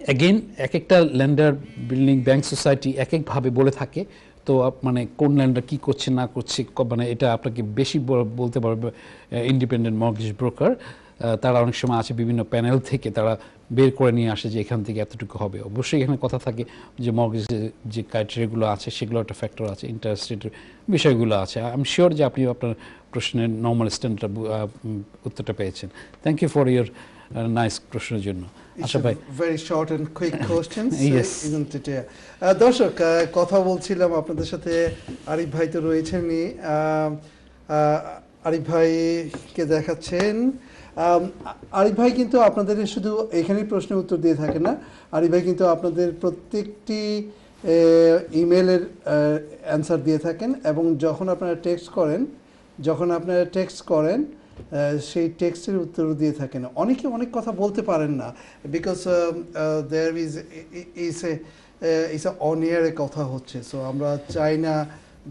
অ্যাগেন এক একটা ল্যান্ডার বিল্ডিং ব্যাংক সোসাইটি এক একভাবে বলে থাকে। তো মানে কোন ল্যান্ডার কি করছে, না করছে মানে এটা আপনাকে বেশি বলতে পারবে ইন্ডিপেন্ডেন্ট মর্গেজ ব্রোকার তারা অনেক সময় আছে বিভিন্ন প্যানেল থেকে তারা বের করে নিয়ে আসে যে এখান থেকে এতটুকু হবে। অবশ্যই এখানে কথা থাকে যে মর্গেজের যে ক্রাইটেরিয়াগুলো আছে সেগুলো একটা ফ্যাক্টর আছে ইন্টারেস্ট রেটের বিষয়গুলো আছে। আমি শিওর যে আপনি আপনার প্রশ্নের নর্মাল স্ট্যান্ডটা উত্তরটা পেয়েছেন। Thank you for your nice প্রশ্নের জন্য। Very short and quick questions Yes. দর্শক আহ, কথা বলছিলাম আপনাদের সাথে আরিফ ভাই তো রয়েছেনই। আহ, আহ, আরিফ ভাইকে দেখাচ্ছেন। আরিফ ভাই কিন্তু আপনাদের শুধু এখানেই প্রশ্নের উত্তর দিয়ে থাকে না আরিফ ভাই কিন্তু আপনাদের প্রত্যেকটি ইমেলের অ্যান্সার দিয়ে থাকেন এবং যখন আপনারা টেক্সট করেন যখন আপনারা টেক্সট করেন সেই টেক্সটের উত্তর দিয়ে থাকেন। অনেকে অনেক কথা বলতে পারেন না because there is is a is a on ইয়ারে কথা হচ্ছে। সো আমরা চাই না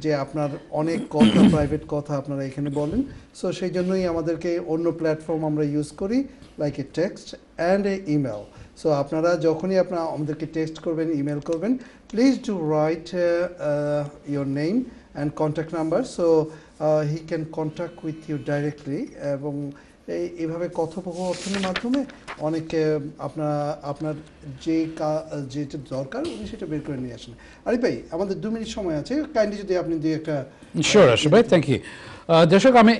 যে আপনার অনেক কথা প্রাইভেট কথা আপনারা এখানে বলেন। সো সেই জন্যই আমাদেরকে অন্য প্ল্যাটফর্ম আমরা ইউজ করি like a text and a email so আপনারা যখনই আপনারা আমাদেরকে টেক্সট করবেন ইমেল করবেন please do write your name and contact number so he can contact with you directly এবং এই এইভাবে কথোপকথনের মাধ্যমে অনেকে আপনার আপনার যে কা- যেটা দরকার উনি সেটা বের করে নিয়ে আসেন। আরে ভাই আমাদের দু মিনিট সময় আছে। কাইন্ডলি যদি আপনি দুই একটা শিওর ভাই থ্যাংক ইউ দর্শক, আমি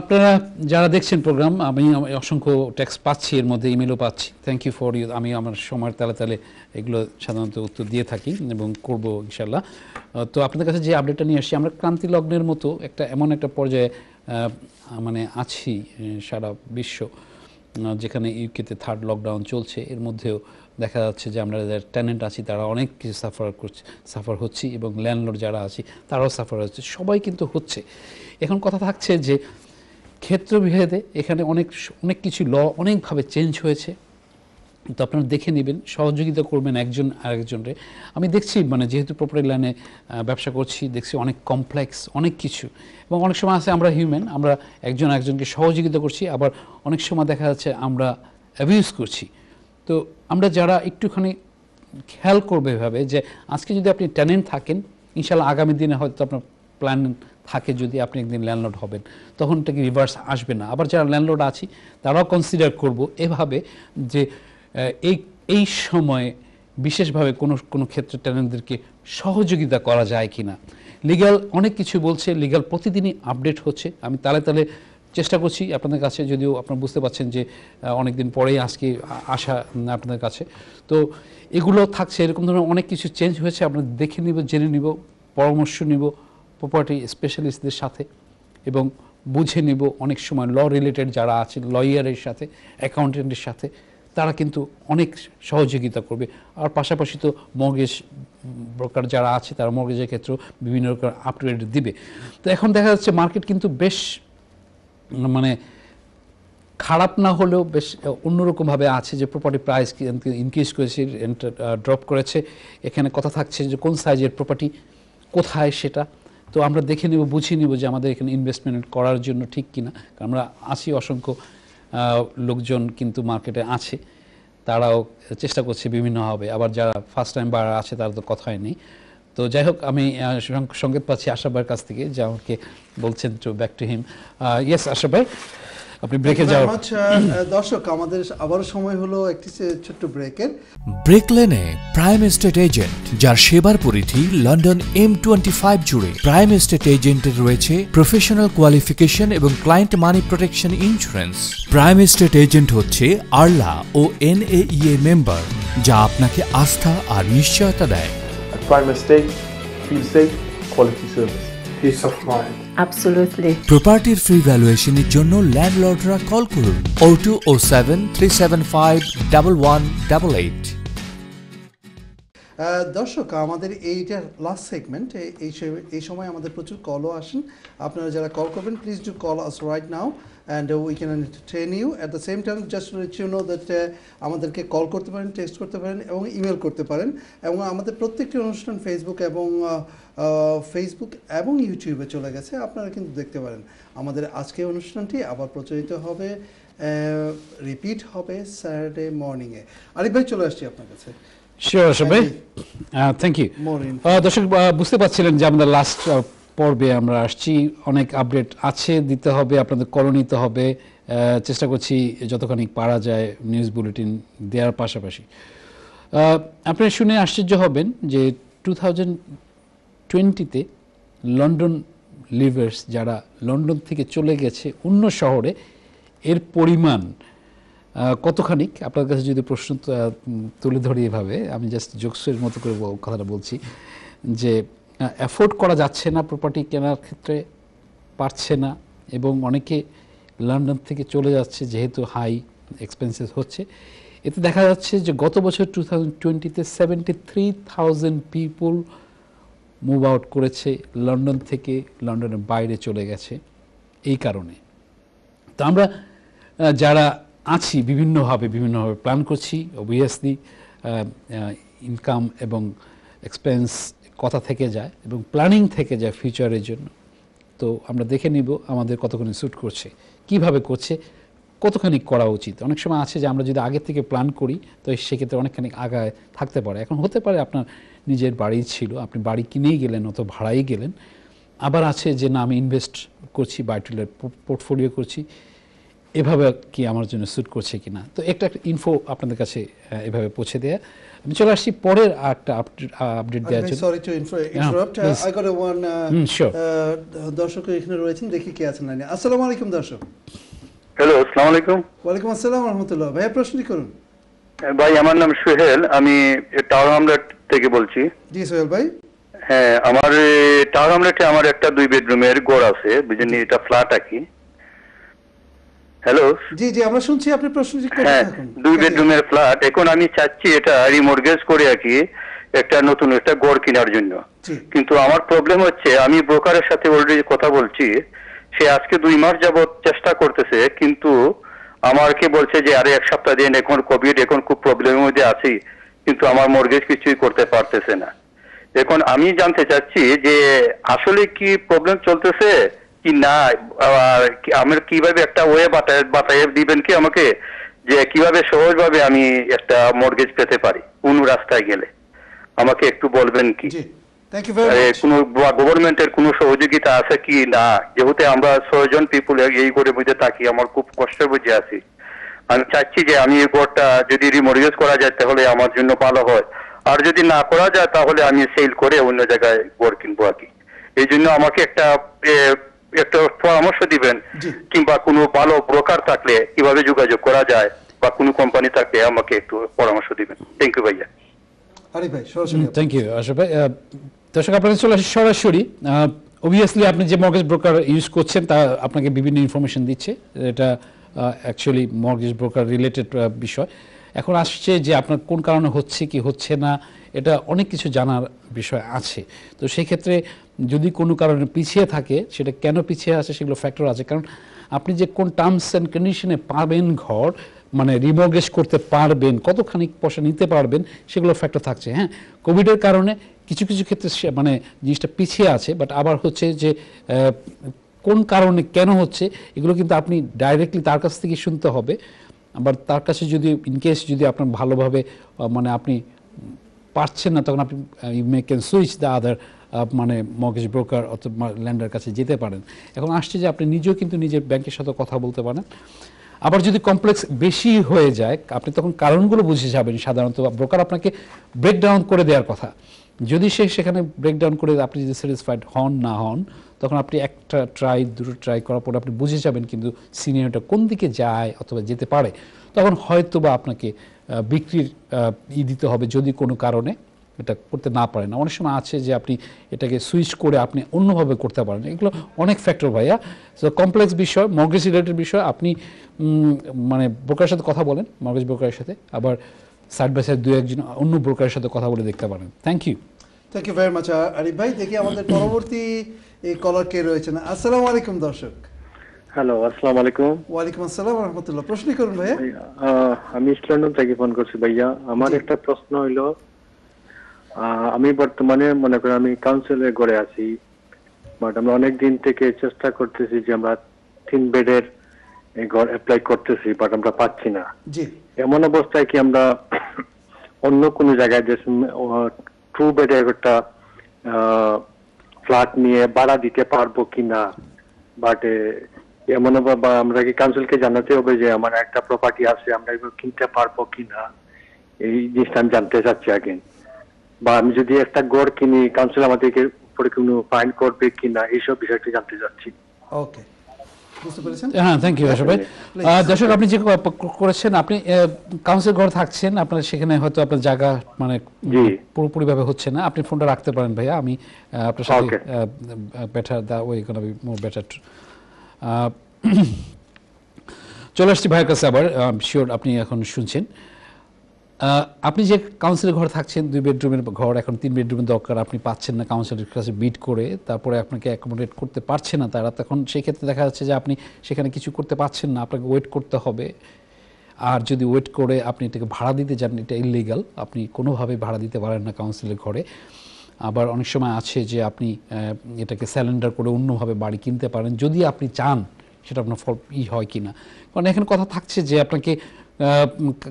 আপনারা যারা দেখছেন প্রোগ্রাম আমি অসংখ্য টেক্সট পাচ্ছি, এর মধ্যে ইমেলও পাচ্ছি। থ্যাংক ইউ ফর ইউ আমি আমার সময়ের তালে তালে এগুলো সাধারণত উত্তর দিয়ে থাকি এবং করব ইনশাল্লাহ তো আপনাদের কাছে যে আপডেটটা নিয়ে আসছি, আমরা ক্রান্তি লগ্নের মতো একটা, এমন একটা পর্যায়ে মানে আছি সারা বিশ্ব যেখানে ইউকেতে থার্ড লকডাউন চলছে। এর মধ্যেও দেখা যাচ্ছে যে আমরা যারা ট্যানেন্ট আছি, তারা অনেক কিছু সাফার করছে সাফার হচ্ছি এবং ল্যান্ডলোড যারা আছি, তারাও সাফার হচ্ছে। সবাই কিন্তু হচ্ছে। এখন কথা থাকছে যে ক্ষেত্রবিভেদে এখানে অনেক অনেক কিছু ল অনেকভাবে চেঞ্জ হয়েছে। তো আপনারা দেখে নেবেন, সহযোগিতা করবেন একজন আরেকজনরে। আমি দেখছি মানে যেহেতু প্রপার্টি লাইনে ব্যবসা করছি, দেখছি অনেক কমপ্লেক্স অনেক কিছু। এবং অনেক সময় আছে আমরা হিউম্যান আমরা একজন একজনকে সহযোগিতা করছি, আবার অনেক সময় দেখা যাচ্ছে আমরা অ্যাবিউজ করছি। তো আমরা যারা একটুখানি খেয়াল করবে এভাবে যে আজকে যদি আপনি ট্যানেন্ট থাকেন ইনশাল্লাহ আগামী দিনে হয়তো আপনার প্ল্যান থাকে যদি আপনি একদিন ল্যান্ডলর্ড হবেন, তখন থেকে রিভার্স আসবে না। আবার যারা ল্যান্ডলর্ড আছি, তারাও কনসিডার করব এভাবে যে এই এই সময়ে বিশেষভাবে কোনো কোনো ক্ষেত্রে ট্যালেন্টদেরকে সহযোগিতা করা যায় কি না লিগ্যাল অনেক কিছু বলছে লিগ্যাল প্রতিদিনই আপডেট হচ্ছে। আমি তালে তালে চেষ্টা করছি আপনাদের কাছে, যদিও আপনারা বুঝতে পারছেন যে অনেক দিন পরেই আজকে আসা আপনাদের কাছে। তো এগুলো থাকছে, এরকম ধরনের অনেক কিছু চেঞ্জ হয়েছে আপনারা দেখে নিব, জেনে নিব, পরামর্শ নিব। প্রপার্টি স্পেশালিস্টদের সাথে এবং বুঝে নিব অনেক সময় ল রিলেটেড যারা আছে লয়ারের সাথে অ্যাকাউন্টেন্টের সাথে, তারা কিন্তু অনেক সহযোগিতা করবে। আর পাশাপাশি তো মর্গেজ ব্রোকার যারা আছে, তারা মর্গেজের ক্ষেত্রেও বিভিন্ন রকম আপ টু ডেট দিবে। তো এখন দেখা যাচ্ছে মার্কেট কিন্তু বেশ মানে খারাপ না হলেও বেশ অন্যরকমভাবে আছে যে প্রপার্টি প্রাইস ইনক্রিজ করেছে ড্রপ করেছে। এখানে কথা থাকছে যে কোন সাইজের প্রপার্টি কোথায় সেটা। তো আমরা দেখে নেব, বুঝিয়ে নেব যে আমাদের এখানে ইনভেস্টমেন্ট করার জন্য ঠিক কিনা। কারণ আমরা আছি অসংখ্য লোকজন কিন্তু মার্কেটে আছে। তারাও চেষ্টা করছে বিভিন্ন হবে। আবার যারা ফার্স্ট টাইম বার আছে, তারা তো কথাই নেই। তো যাই হোক, আমি সংকেত পাচ্ছি আশা ভাইয়ের কাছ থেকে, যে আমাকে বলছেন to back to him yes Asha ভাই। আপনি ব্রেকে much, uh, uh, দর্শক আমাদের আবারও সময় হলো একটি ছোট্ট ব্রেকের ব্রেক লেনে প্রাইম এস্টেট এজেন্ট যার সেবার পরিধি লন্ডন এম টোয়েন্টি ফাইভ জুড়ে প্রাইম এস্টেট এজেন্টের রয়েছে প্রফেশনাল কোয়ালিফিকেশন এবং client money protection insurance prime estate agent হচ্ছে আরলা ও এন এ এনএইএ মেম্বার যা আপনাকে আস্থা আর নিশ্চয়তা দেয় Prime Estate, feel safe, quality service. Peace of mind. Absolutely. প্রপার্টির ফ্রি ভ্যালুয়েশনের জন্য ল্যান্ডলর্ডরা কল করুন o two o seven three seven five double one double eight আহ, দর্শক আমাদের এইটার লাস্ট সেগমেন্ট এই সময় আমাদের প্রচুর কলও আসেন। আপনারা যারা কল করবেন please do call us right now and we can entertain you at the same time just let you know that আমাদেরকে কল করতে পারেন টেক্সট করতে পারেন এবং ইমেল করতে পারেন এবং আমাদের প্রত্যেকটি অনুষ্ঠান ফেসবুক এবং ফেসবুক এবং ইউটিউবে চলে গেছে। আপনারা কিন্তু দেখতে পারেন। আমাদের আজকের অনুষ্ঠানটি আবার প্রচারিত হবে রিপিট হবে স্যাটারডে মর্নিংয়ে আরিফ ভাই চলে আসছি আপনার কাছে। শিওর ভাই। Thank you. দর্শক বুঝতে পারছিলেন যে আমাদের লাস্ট পর্বে আমরা আসছি। অনেক আপডেট আছে, দিতে হবে, আপনাদের কল নিতে হবে। চেষ্টা করছি যতখানি পারা যায় নিউজ বুলেটিন দেওয়ার পাশাপাশি। আপনারা শুনে আশ্চর্য হবেন যে টু থাউজেন্ড টোয়েন্টিতে লন্ডন লিভার্স যারা লন্ডন থেকে চলে গেছে অন্য শহরে, এর পরিমাণ কতখানিক? আপনার কাছে যদি প্রশ্ন তুলে ধরি এভাবে, আমি জাস্ট জোকসের মতো করে কথাটা বলছি যে অ্যাফোর্ড করা যাচ্ছে না প্রপার্টি কেনার ক্ষেত্রে, পারছে না এবং অনেকে লন্ডন থেকে চলে যাচ্ছে যেহেতু হাই এক্সপেন্সেস হচ্ছে। এতে দেখা যাচ্ছে যে গত বছর টু থাউজেন্ড টোয়েন্টিতে seventy three thousand people move out করেছে লন্ডন থেকে লন্ডনের বাইরে চলে গেছে এই কারণে। তো আমরা যারা আছি বিভিন্নভাবে বিভিন্নভাবে প্ল্যান করছি অবভিয়াসলি ইনকাম এবং এক্সপেন্স কথা থেকে যায় এবং প্ল্যানিং থেকে যায় ফিউচারের জন্য। তো আমরা দেখে নিব আমাদের কতখানি স্যুট করছে, কীভাবে করছে, কতখানি করা উচিত। অনেক সময় আছে যে আমরা যদি আগে থেকে প্ল্যান করি, তো সেক্ষেত্রে অনেকখানি আগায় থাকতে পারে। এখন হতে পারে আপনার নিজের বাড়ি ছিল, আপনি বাড়ি কিনেই গেলেন অত ভাড়াই গেলেন। আবার আছে যে না, আমি ইনভেস্ট করছি বায়োটিলের পোর্টফোলিও করছি। এভাবে কি আমার জন্য স্যুট করছে কি না তো একটা ইনফো আপনাদের কাছে এভাবে পৌঁছে দেয়া। আমি চলে আসছি পরের একটা আপডেট দেওয়ার জন্য। Sorry to interrupt I got a one দর্শক এখানে রয়েছেন দেখি কে আছেন লাইনে। আসসালামু আলাইকুম দর্শক। হ্যালো আসসালামু আলাইকুম। ওয়ালাইকুম আসসালাম রহমতুল্লাহ। ভাইয়া প্রশ্নটি করুন? ভাই আমার নাম সোহেল। আমি টাওয়ার হামলেট থেকে বলছি। জি সোহেল ভাই। হ্যাঁ আমার টাওয়ার হামলেটে আমার একটা দুই বেডরুমের ঘর আছে। বুঝলেন এটা ফ্ল্যাট আর কি হ্যালো জি জি আমরা শুনছি আপনি প্রশ্নটি হ্যাঁ দুই বেডরুমের ফ্ল্যাট এখন আমি চাচ্ছি এটা রিমোর্গেজ করে আর কি একটা নতুন একটা গড় কেনার জন্য। কিন্তু আমার প্রবলেম হচ্ছে আমি ব্রোকারের সাথে অলরেডি কথা বলছি সে আজকে দুই মাস যাবত চেষ্টা করতেছে কিন্তু আমাকে বলছে যে আরে এক সপ্তাহ দিন এখন কোভিড এখন খুব প্রবলেমের মধ্যে আছি কিন্তু আমার মর্গেজ কিছুই করতে পারতেছে না। এখন আমি জানতে চাচ্ছি যে আসলে কি প্রবলেম চলতেছে? কি না আমার কীভাবে একটা ওয়ে বাতায় বাতায় দিবেন কি আমাকে? যে কীভাবে সহজভাবে আমি একটা মর্গেজ পেতে পারি কোন রাস্তায় গেলে? আমাকে একটু বলবেন কি? কোনো গভর্নমেন্টের কোনো সহযোগিতা আছে কি? না যেহেতু আমরা ছয়জন পিপুল এই করে বুঝে থাকি আমার খুব কষ্টের বুঝে আছি। আমি চাচ্ছি যে আমি এই ঘরটা যদি রিমোরিগেজ করা যায় তাহলে আমার জন্য ভালো হয়। আর যদি না করা যায় তাহলে আমি সেল করে অন্য জায়গায় ঘর কিনবো আর কি। এই জন্য আমাকে একটা একটা পরামর্শ দিবেন কিংবা কোনো ভালো ব্রোকার থাকলে কীভাবে যোগাযোগ করা যায় বা কোনো কোম্পানি থাকলে আমাকে একটু পরামর্শ দিবেন। থ্যাংক ইউ ভাইয়া। আরিফ ভাই সরাসরি থ্যাংক ইউ আশরাফ ভাই। দর্শক আপনাদের চলে আসি সরাসরি। অবভিয়াসলি আপনি যে মর্গেজ ব্রোকার ইউজ করছেন তা আপনাকে বিভিন্ন ইনফরমেশন দিচ্ছে। এটা অ্যাকচুয়ালি মর্গেজ ব্রোকার রিলেটেড বিষয়। এখন আসছে যে আপনার কোন কারণে হচ্ছে কি হচ্ছে না এটা অনেক কিছু জানার বিষয় আছে। তো সেই ক্ষেত্রে যদি কোনো কারণে পিছিয়ে থাকে, সেটা কেন পিছিয়ে আছে সেগুলো ফ্যাক্টর আছে। কারণ আপনি যে কোন টার্মস অ্যান্ড কন্ডিশনে পাবেন ঘর মানে রিমর্গেজ করতে পারবেন কতখানি পয়সা নিতে পারবেন, সেগুলো ফ্যাক্টর থাকছে। হ্যাঁ কোভিডের কারণে কিছু কিছু ক্ষেত্রে মানে জিনিসটা পিছিয়ে আছে বাট আবার হচ্ছে যে কোন কারণে কেন হচ্ছে, এগুলো কিন্তু আপনি ডাইরেক্টলি তার কাছ থেকে শুনতে হবে। আবার তার কাছে যদি ইনকেস যদি আপনার ভালোভাবে মানে আপনি পারছেন না, তখন আপনি you may can switch the other মানে মর্গেজ ব্রোকার অথবা ল্যান্ডার কাছে যেতে পারেন। এখন আসছে যে আপনি নিজেও কিন্তু নিজের ব্যাংকের সাথে কথা বলতে পারেন। আবার যদি কমপ্লেক্স বেশি হয়ে যায়, আপনি তখন কারণগুলো বুঝে যাবেন সাধারণত ব্রোকার আপনাকে ব্রেকডাউন করে দেওয়ার কথা। যদি সে সেখানে ব্রেকডাউন করে আপনি যদি স্যাটিসফাইড হন, না হন, তখন আপনি একটা ট্রাই দুটো ট্রাই করার পরে আপনি বুঝে যাবেন কিন্তু সিনিয়রটা কোন দিকে যায় অথবা যেতে পারে। তখন হয়তো বা আপনাকে বিক্রির ই দিতে হবে যদি কোনো কারণে। এটা করতে না পারেন। অনেক সময় আছে যে আপনি এটাকে সুইচ করে আপনি অন্যভাবে করতে পারেন। এগুলো অনেক ফ্যাক্টর ভাইয়া। সো কমপ্লেক্স বিষয় মর্গেজ রিলেটেড বিষয় আপনি মানে ব্রোকারের সাথে কথা বলেন মর্গেজ ব্রোকারের সাথে। আবার সাইড বাই সাইড দু একজন অন্য ব্রোকারের সাথে কথা বলে দেখতে পারেন। Thank you thank you very much Arif ভাই। দেখি আমাদের পরবর্তী এই কলার কে রয়েছেন। আসসালামু আলাইকুম দর্শক। হ্যালো আসসালামু আলাইকুম। ওয়ালাইকুম আসসালাম রহমতুল্লাহ। প্রশ্নই করুন ভাইয়া। আহ, আমি ইস্ট লন্ডন থেকে ফোন করছি ভাইয়া। আমার একটা প্রশ্ন হইল আমি বর্তমানে মনে করেন আমি কাউন্সিলে গড়ে আছি বাট আমরা অনেক দিন থেকে চেষ্টা করতেছি যে আমরা তিন বেডের ঘর অ্যাপ্লাই করতেছি বাট আমরা পাচ্ছি না। এমন অবস্থায় কি আমরা অন্য কোনো জায়গায় যে টু বেডের একটা ফ্ল্যাট নিয়ে ভাড়া দিতে পারব কিনা বাট এমন বা আমরা কি কাউন্সিলকে জানাতে হবে যে আমার একটা প্রপার্টি আছে আমরা এগুলো কিনতে পারব কিনা? এই জিনিসটা আমি জানতে চাচ্ছি আগে বা আমি যদি একটা গড় কিনি কাউন্সিল আমাদেরকে উপরে কোনো ফাইন করবে কিনা এইসব বিষয়টি জানতে চাচ্ছি। ওকে বুঝতে পেরেছেন? হ্যাঁ থ্যাংক ইউ আশা ভাই. দর্শক আপনি যে করেছেন আপনি কাউন্সিল ঘর থাকছেন আপনার সেখানে হয়তো আপনার জায়গা মানে পুরোপুরিভাবে হচ্ছে না। আপনি ফোনটা রাখতে পারেন ভাইয়া। আমি আপনার সাথে better the way gonna be more better চলে আসছি ভাইয়ের কাছে আবার। শিওর আপনি এখন শুনছেন। আহ, আপনি যে কাউন্সিলের ঘরে থাকছেন, দুই বেডরুমের ঘর, এখন তিন বেডরুমের দরকার, আপনি পাচ্ছেন না কাউন্সিলের কাছে বিট করে, তারপরে আপনাকে অ্যাকোমোডেট করতে পারছে না তারা, তখন সেই ক্ষেত্রে দেখা যাচ্ছে যে আপনি সেখানে কিছু করতে পারছেন না, আপনাকে ওয়েট করতে হবে। আর যদি ওয়েট করে আপনি এটাকে ভাড়া দিতে যান, এটা ইলিগাল আপনি কোনোভাবে ভাড়া দিতে পারেন না কাউন্সিলের ঘরে। আবার অনেক সময় আছে যে আপনি এটাকে স্যালেন্ডার করে অন্যভাবে বাড়ি কিনতে পারেন, যদি আপনি চান, সেটা আপনার ফল ই হয় কি না কারণ এখানে কথা থাকছে যে আপনাকে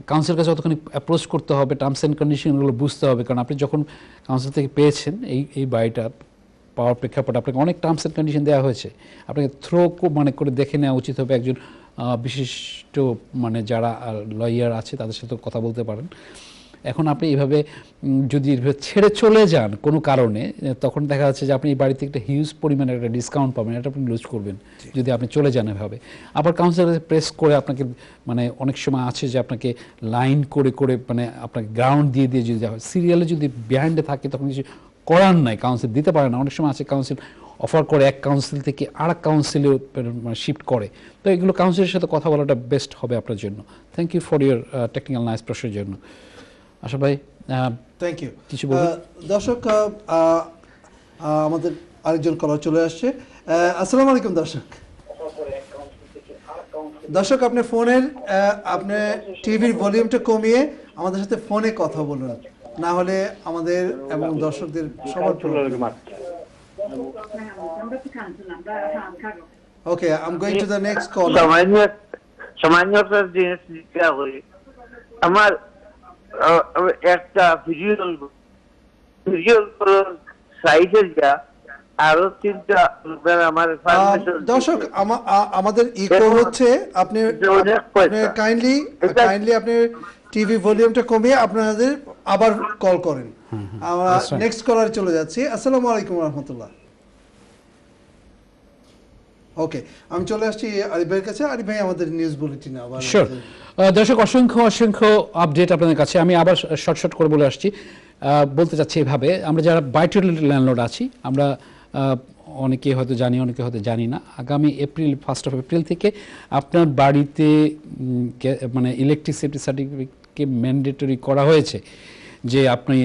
কাউন্সিল কাছে অতখানি অ্যাপ্রোচ করতে হবে টার্মস অ্যান্ড কন্ডিশনগুলো বুঝতে হবে। কারণ আপনি যখন কাউন্সিল থেকে পেয়েছেন এই এই বাড়িটা পাওয়ার প্রেক্ষাপটে, আপনাকে অনেক টার্মস অ্যান্ড কন্ডিশন দেওয়া হয়েছে। আপনাকে থ্রো মানে করে দেখে নেওয়া উচিত হবে একজন বিশিষ্ট মানে যারা লয়ার আছে, তাদের সাথে কথা বলতে পারেন। এখন আপনি এইভাবে যদি ছেড়ে চলে যান কোনো কারণে তখন দেখা যাচ্ছে যে আপনি এই বাড়িতে একটা হিউজ পরিমাণে একটা ডিসকাউন্ট পাবেন এটা আপনি লুজ করবেন যদি আপনি চলে যান এভাবে। আবার কাউন্সিলারে প্রেস করে আপনাকে মানে অনেক সময় আছে যে আপনাকে লাইন করে করে মানে আপনাকে গ্রাউন্ড দিয়ে দিয়ে যদি সিরিয়ালে যদি বিহাইন্ডে থাকে তখন কিছু করার নাই কাউন্সিল দিতে পারে না। অনেক সময় আছে কাউন্সিল অফার করে এক কাউন্সিল থেকে আর এক কাউন্সিলে মানে শিফট করে। তো এগুলো কাউন্সিলের সাথে কথা বলাটা বেস্ট হবে আপনার জন্য। Thank you for your technical nice প্রশ্নের জন্য। আশা ভাই থ্যাংক ইউ কিছু দর্শক আমাদের আরেকজন কলার চলে আসছে। আসসালামু আলাইকুম দর্শক। দর্শক আপনি ফোনের আহ, আপনি টিভির ভলিউমটা কমিয়ে আমাদের সাথে ফোনে কথা বলুন। না হলে আমাদের এবং দর্শকদের সবার okay I am going to the next call সামান্য সামান্য জিনিস আমার একটা ভিডিও ভিডিও সাইজের যা আরও তিনটা আমার দর্শক আমাদের ইকো হচ্ছে আপনি কাইন্ডলি কাইন্ডলি আপনি টিভি ভলিউমটা কমিয়ে আপনাদের আবার কল করেন। আমরা নেক্সট কলার চলে যাচ্ছি। আসসালামু আলাইকুম রহমতুল্লাহ। ওকে আমি চলে আসছি আরিফ ভাইয়ের কাছে। আরিফ ভাই আমাদের নিউজ বুলেটিন আবার দর্শক, অসংখ্য অসংখ্য আপডেট আপনাদের কাছে। আমি আবার শর্ট শর্ট করে বলে আসছি। বলতে চাচ্ছি এভাবে, আমরা যারা বাইটুল ল্যান্ডলোড আছি, আমরা অনেকে হয়তো জানি, অনেকে হয়তো জানি না। আগামী এপ্রিল ফার্স্ট অফ এপ্রিল থেকে আপনার বাড়িতে মানে ইলেকট্রিসিটি সার্টিফিকেটকে ম্যান্ডেটরি করা হয়েছে যে আপনি,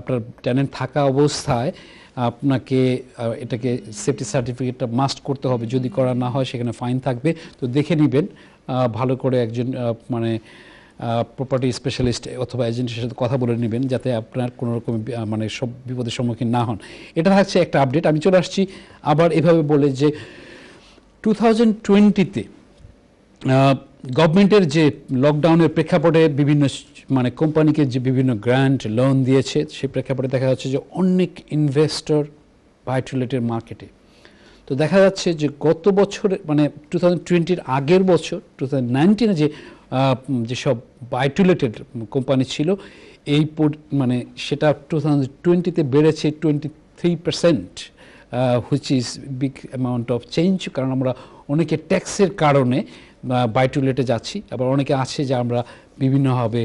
আপনার ট্যানেন্ট থাকা অবস্থায় আপনাকে এটাকে সেফটি সার্টিফিকেটটা মাস্ট করতে হবে। যদি করা না হয়, সেখানে ফাইন থাকবে। তো দেখে নেবেন। ভালো করে একজন মানে প্রপার্টি স্পেশালিস্ট অথবা এজেন্টের সাথে কথা বলে নেবেন যাতে আপনার কোনো রকম মানে সব বিপদের সম্মুখীন না হন। এটা থাকছে একটা আপডেট আমি চলে আসছি আবার এভাবে বলে যে টু থাউজেন্ড টোয়েন্টিতে গভর্নমেন্টের যে লকডাউনের প্রেক্ষাপটে বিভিন্ন মানে কোম্পানিকে যে বিভিন্ন গ্র্যান্ট লোন দিয়েছে সেই প্রেক্ষাপটে দেখা যাচ্ছে যে অনেক ইনভেস্টর ভাইটুলেটের মার্কেটে তো দেখা যাচ্ছে যে গত বছর মানে টু থাউজেন্ড আগের বছর টু থাউজেন্ড যে যেসব বাইটুলেটেড কোম্পানি ছিল, এই মানে সেটা টু থাউজেন্ড টোয়েন্টিতে বেড়েছে twenty three percent which is big amount of change কারণ আমরা অনেকে ট্যাক্সের কারণে বাইটুলেটে যাচ্ছি, আবার অনেকে আছে যে আমরা বিভিন্নভাবে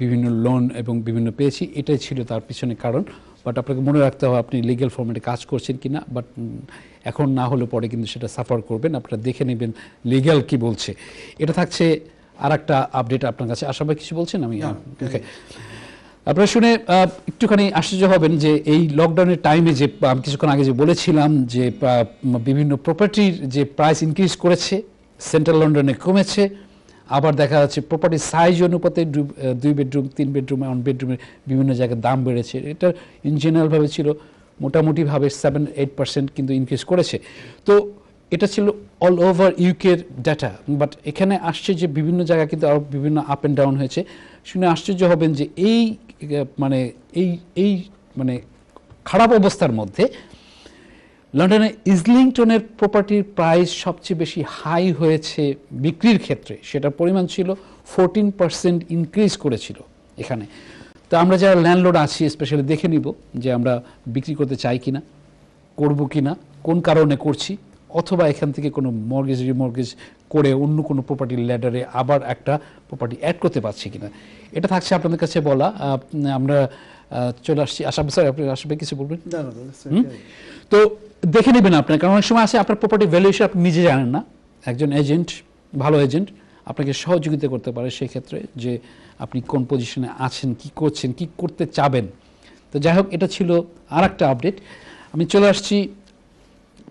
বিভিন্ন লোন এবং বিভিন্ন পেয়েছি, এটাই ছিল তার পিছনে কারণ। বাট আপনাকে মনে রাখতে হবে আপনি লিগ্যাল ফর্মেটে কাজ করছেন কি না বাট এখন না হলে পরে কিন্তু সেটা সাফার করবেন। আপনারা দেখে নেবেন লিগ্যাল কি বলছে। এটা থাকছে আর একটা আপডেট আপনার কাছে। ভাই কিছু বলছেন? আমি ওকে আপনারা শুনে একটুখানি আশ্চর্য হবেন যে এই লকডাউনের টাইমে যে আমি কিছুক্ষণ আগে যে বলেছিলাম যে বিভিন্ন প্রপার্টির যে প্রাইস ইনক্রিজ করেছে সেন্ট্রাল লন্ডনে কমেছে আবার দেখা যাচ্ছে প্রপার্টি সাইজ অনুপাতে দুই বেডরুম তিন বেডরুম ওয়ান বেডরুমের বিভিন্ন জায়গায় দাম বেড়েছে। এটা ইন জেনারেলভাবে ছিল মোটামুটিভাবে সেভেন এইট পার্সেন্ট কিন্তু ইনক্রিজ করেছে। তো এটা ছিল অল ওভার ইউকের ডাটা বাট এখানে আসছে যে বিভিন্ন জায়গা কিন্তু আরও বিভিন্ন আপ অ্যান্ড ডাউন হয়েছে। শুনে আশ্চর্য হবেন যে এই মানে এই এই মানে খারাপ অবস্থার মধ্যে লন্ডনে ইজলিংটনের প্রপার্টির প্রাইস সবচেয়ে বেশি হাই হয়েছে বিক্রির ক্ষেত্রে। সেটার পরিমাণ ছিল ফোরটিন পার্সেন্ট ইনক্রিজ করেছিল এখানে। তো আমরা যারা ল্যান্ডলোড আছি স্পেশালি দেখে নিব যে আমরা বিক্রি করতে চাই কিনা, করব কিনা, কোন কারণে করছি। অথবা এখান থেকে কোনো মর্গেজ রিমর্গেজ করে অন্য কোনো প্রপার্টি ল্যাডারে আবার একটা প্রপার্টি অ্যাড করতে পারছি কিনা। এটা থাকছে আপনাদের কাছে বলা। আমরা চলে আসছি। আশা স্যার আপনি আসবে কিছু বলবেন? তো দেখে নেবেন আপনার কারণ অনেক সময় আছে আপনার প্রপার্টি ভ্যালুয়েশন আপনি নিজে জানেন না। একজন এজেন্ট ভালো এজেন্ট আপনাকে সহযোগিতা করতে পারে সেক্ষেত্রে যে আপনি কোন পজিশনে আছেন কি করছেন কি করতে চাবেন। তো যাই হোক এটা ছিল আর একটা আপডেট আমি চলে আসছি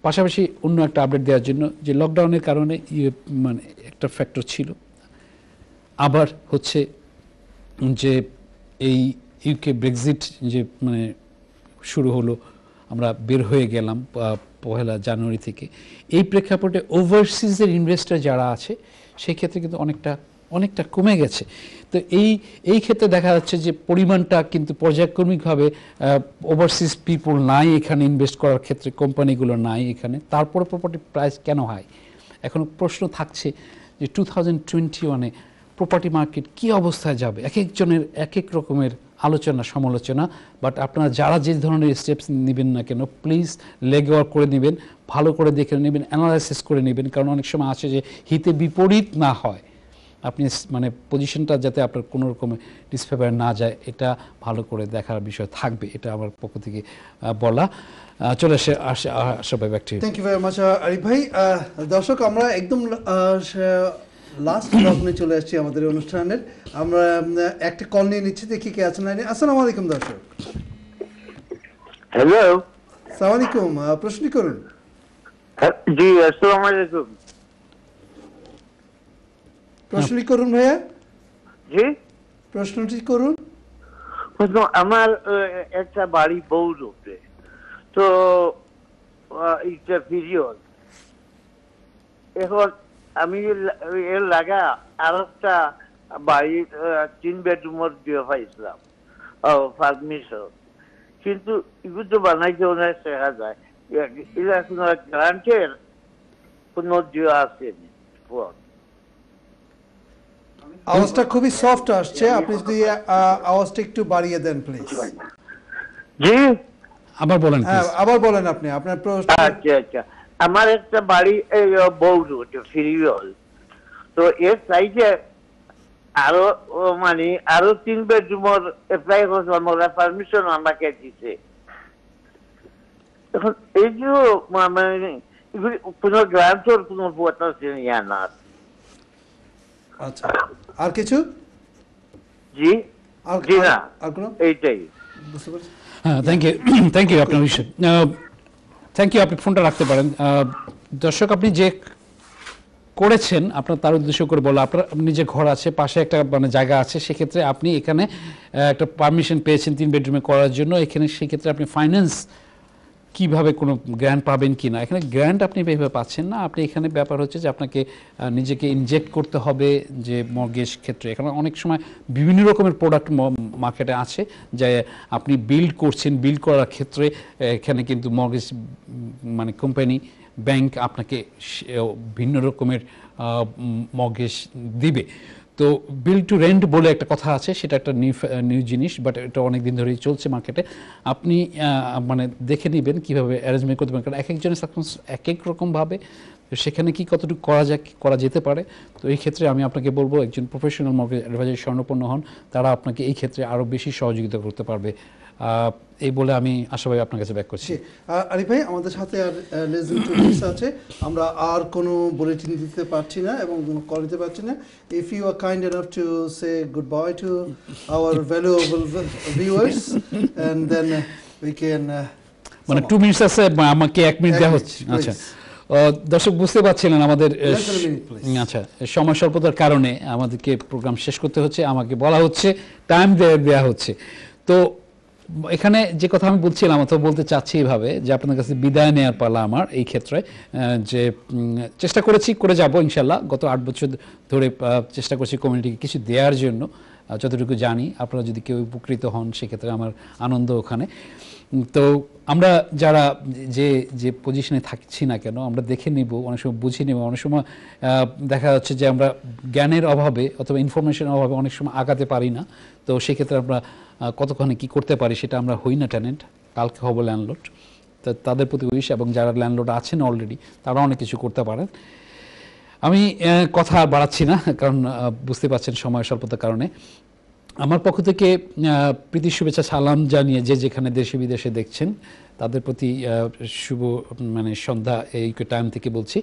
পাশাপাশি অন্য একটা আপডেট দেওয়ার জন্য যে লকডাউনের কারণে ইয়ে মানে একটা ফ্যাক্টর ছিল। আবার হচ্ছে যে এই ইউকে ব্রেক্সিট যে মানে শুরু হলো, আমরা বের হয়ে গেলাম পহেলা জানুয়ারি থেকে। এই প্রেক্ষাপটে ওভারসিজের ইনভেস্টার যারা আছে, সেই ক্ষেত্রে কিন্তু অনেকটা অনেকটা কমে গেছে। তো এই এই ক্ষেত্রে দেখা যাচ্ছে যে পরিমাণটা কিন্তু পর্যায়ক্রমিকভাবে ওভারসিজ পিপল নাই এখানে ইনভেস্ট করার ক্ষেত্রে, কোম্পানিগুলো নাই এখানে। তারপরে প্রপার্টি প্রাইস কেন হয় এখন প্রশ্ন থাকছে যে টু থাউজেন্ড টোয়েন্টি ওয়ানে প্রপার্টি মার্কেট কী অবস্থায় যাবে? এক একজনের এক এক রকমের আলোচনা, সমালোচনা। বাট আপনারা যারা যে ধরনের স্টেপস নেবেন না কেন প্লিজ লেগ ওয়ার্ক করে নেবেন, ভালো করে দেখে নেবেন অ্যানালাইসিস করে নেবেন। কারণ অনেক সময় আছে যে হিতে বিপরীত না হয়। আপনি মানে পজিশনটা যাতে আপনার কোনো রকমের ডিসফেভার না যায় এটা ভালো করে দেখার বিষয় থাকবে এটা আমার পক্ষ থেকে বলা। চলে আসে আসে আসা ভাই thank you very much Arif ভাই। দর্শক আমরা একদম লাস্ট লগ্নে চলে আসছি আমাদের অনুষ্ঠানের। আমরা একটা কল নিয়ে নিচ্ছি দেখি কে আছেন লাইনে। আসসালামু আলাইকুম দর্শক। হ্যালো সালাম আলাইকুম প্রশ্ন করুন। জি আসসালামু আলাইকুম। প্রশ্নটি করুন ভাইয়া? জি? প্রশ্নটি করুন? প্রশ্ন আমার একটা বাড়ি বউ রোডে তো ইটস পিরিয়ড এখন আমি এর লাগা আর একটা বাড়ি তিন বেডরুমের দিয়ে পাইছিলাম পারমিশন কিন্তু এগুলো তো বানাইতে অনেক শেখা যায়। এটা কোনো গ্রান্টের কোনো দেওয়া আসেনি আওয়াজটা খুবই সফট আসছে। আপনি যদি আওয়াজটা একটু বাড়িয়ে দেন প্লিজ জি? আবার বলেন হ্যাঁ আবার বলেন আপনি। আপনার প্রশ্ন আচ্ছা আচ্ছা। আমার একটা বাড়ি রোড ফিরিওল তো এর সাইডে আরও মানে আরও তিন বেডরুমের অ্যাপ্লাই করছিলাম ওরা পারমিশন আমাকে দিছে। এখন এই যে মানে এগুলি কোনো গ্রান্টর কোনো পথ ইয়া না আচ্ছা। আর কিছু? জি। জি না আর কোনো? এইটাই। বুঝতে পারছি। হ্যাঁ থ্যাংক ইউ থ্যাংক ইউ আপনার বিষয় থ্যাংক ইউ আপনি ফোনটা রাখতে পারেন। দর্শক আপনি যে করেছেন আপনার তার উদ্দেশ্য করে বলো আপনার আপনি যে ঘর আছে পাশে একটা মানে জায়গা আছে সেক্ষেত্রে আপনি এখানে একটা পারমিশন পেয়েছেন তিন বেডরুমে করার জন্য। এখানে সেক্ষেত্রে আপনি ফাইন্যান্স কীভাবে কোনো গ্র্যান্ট পাবেন কি না এখানে গ্র্যান্ট আপনি এইভাবে পাচ্ছেন না। আপনি এখানে ব্যাপার হচ্ছে যে আপনাকে নিজেকে ইনজেক্ট করতে হবে যে মর্গেজ ক্ষেত্রে। এখানে অনেক সময় বিভিন্ন রকমের প্রোডাক্ট মার্কেটে আছে যে আপনি বিল্ড করছেন বিল্ড করার ক্ষেত্রে, এখানে কিন্তু মর্গেজ মানে কোম্পানি ব্যাংক আপনাকে ভিন্ন রকমের মর্গেজ দিবে। তো বিল টু রেন্ট বলে একটা কথা আছে, সেটা একটা নিউ নিউ জিনিস বাট এটা অনেক দিন ধরেই চলছে মার্কেটে আপনি মানে দেখে নেবেন কীভাবে অ্যারেঞ্জমেন্ট করতে পারেন, কারণ এক একজনের এক এক রকমভাবে সেখানে কি কতটুকু করা যায়, করা যেতে পারে? তো এই ক্ষেত্রে আমি আপনাকে বলব, একজন প্রফেশনাল মর্গেজ অ্যাডভাইজার স্বর্ণপন্ন হন, তারা আপনাকে এই ক্ষেত্রে আরও বেশি সহযোগিতা করতে পারবে। এই বলে আমি আশাবাদী আপনার কাছে ব্যাক করছি। আরিফ ভাই আমাদের সাথে আর দেন আছে। আমরা আর কোনো বুলেটিন দিতে পারছি না এবং কোনো কল দিতে পারছি না। If you are kind enough to say goodbye to our valuable viewers and then we can মানে টু মিনিটস আছে আমাকে এক মিনিট দেওয়া হচ্ছে। আচ্ছা। দর্শক বুঝতে পারছিলেন আমাদের. আচ্ছা সময় স্বল্পতার কারণে আমাদেরকে প্রোগ্রাম শেষ করতে হচ্ছে আমাকে বলা হচ্ছে টাইম দেওয়া হচ্ছে। তো এখানে যে কথা আমি বলছিলাম অথবা বলতে চাচ্ছি এভাবে, যে আপনার কাছে বিদায় নেওয়ার পালা আমার এই ক্ষেত্রে যে চেষ্টা করেছি, করে যাব ইনশাল্লাহ গত আট বছর ধরে চেষ্টা করছি কমিউনিটিকে কিছু দেওয়ার জন্য। যতটুকু জানি, আপনারা যদি কেউ উপকৃত হন, সেক্ষেত্রে আমার আনন্দ ওখানে। তো আমরা যারা যে যে পজিশনে থাকছি না কেন, আমরা দেখে নিব, অনেক সময় বুঝে নেব। অনেক সময় দেখা যাচ্ছে যে আমরা জ্ঞানের অভাবে অথবা ইনফরমেশনের অভাবে অনেক সময় আগাতে পারি না। তো সেক্ষেত্রে আমরা কতক্ষণে কি করতে পারি সেটা আমরা হই না ট্যালেন্ট কালকে হব ল্যান্ডলোড তাদের প্রতি উইশ এবং যারা ল্যান্ডলোড আছেন অলরেডি তারা অনেক কিছু করতে পারেন। আমি কথা আর বাড়াচ্ছি না, কারণ বুঝতে পারছেন সময় স্বল্পতার কারণে। আমার পক্ষ থেকে প্রীতি, শুভেচ্ছা, সালাম জানিয়ে যে যেখানে দেশে বিদেশে দেখছেন, তাদের প্রতি শুভ মানে সন্ধ্যা, এই টাইম থেকে বলছি।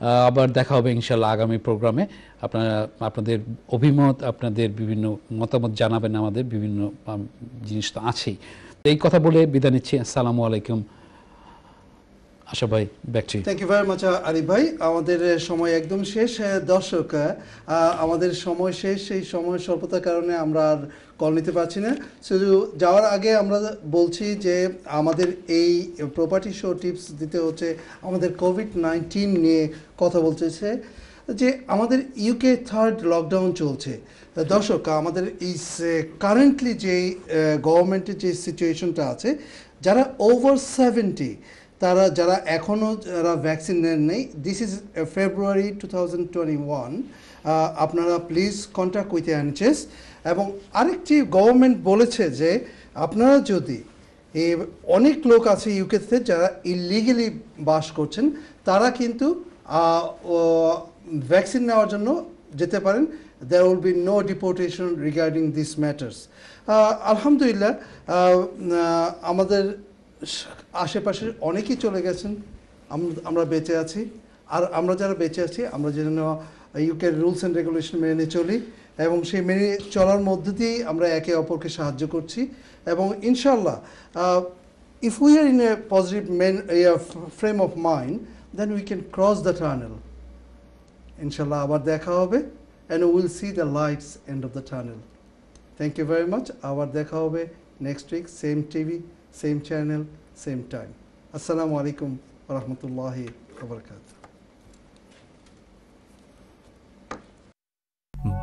আবার দেখা হবে ইনশাল্লাহ আগামী প্রোগ্রামে। আপনারা, আপনাদের অভিমত, আপনাদের বিভিন্ন মতামত জানাবেন আমাদের, বিভিন্ন জিনিস তো আছেই। এই কথা বলে বিদায় নিচ্ছি। আসসালামু আলাইকুম। আশা ভাই back to thank you very much Arif ভাই। আমাদের সময় একদম শেষ দর্শক আমাদের সময় শেষ, সেই সময় স্বল্পতার কারণে আমরা আর কল নিতে পারছি না। শুধু যাওয়ার আগে আমরা বলছি যে, আমাদের এই প্রপার্টি শো টিপস দিতে হচ্ছে, আমাদের কোভিড নাইন্টিন নিয়ে কথা বলতেছে, যে আমাদের ইউকে থার্ড লকডাউন চলছে। দর্শক, আমাদের এই কারেন্টলি যে গভর্নমেন্টের যে সিচুয়েশনটা আছে, যারা ওভার সেভেন্টি তারা যারা এখনও যারা ভ্যাকসিন নেন নেই this is February two thousand twenty one আপনারা প্লিজ কন্ট্যাক্ট উইথ এনএচএস এবং আরেকটি গভর্নমেন্ট বলেছে যে আপনারা যদি অনেক লোক আছে ইউকেতে যারা ইলিগেলি বাস করছেন তারা কিন্তু ভ্যাকসিন নেওয়ার জন্য যেতে পারেন will be no deportation regarding these matters. Uh, আলহামদুলিল্লাহ আমাদের আশেপাশে অনেকেই চলে গেছেন আমরা বেঁচে আছি। আর আমরা যারা বেঁচে আছি, আমরা যেন ইউকের রুলস অ্যান্ড রেগুলেশন মেনে চলি এবং সেই মেনে চলার মধ্যে দিয়েই আমরা একে অপরকে সাহায্য করছি এবং ইনশাল্লাহ if we are in a positive men frame of mind then we can cross the tunnel ইনশাল্লাহ আবার দেখা হবে and will see the lights end of the tunnel thank you very much আবার দেখা হবে next week same same channel same time আসসালামু আলাইকুম রহমতুল্লাহি ওবরকাত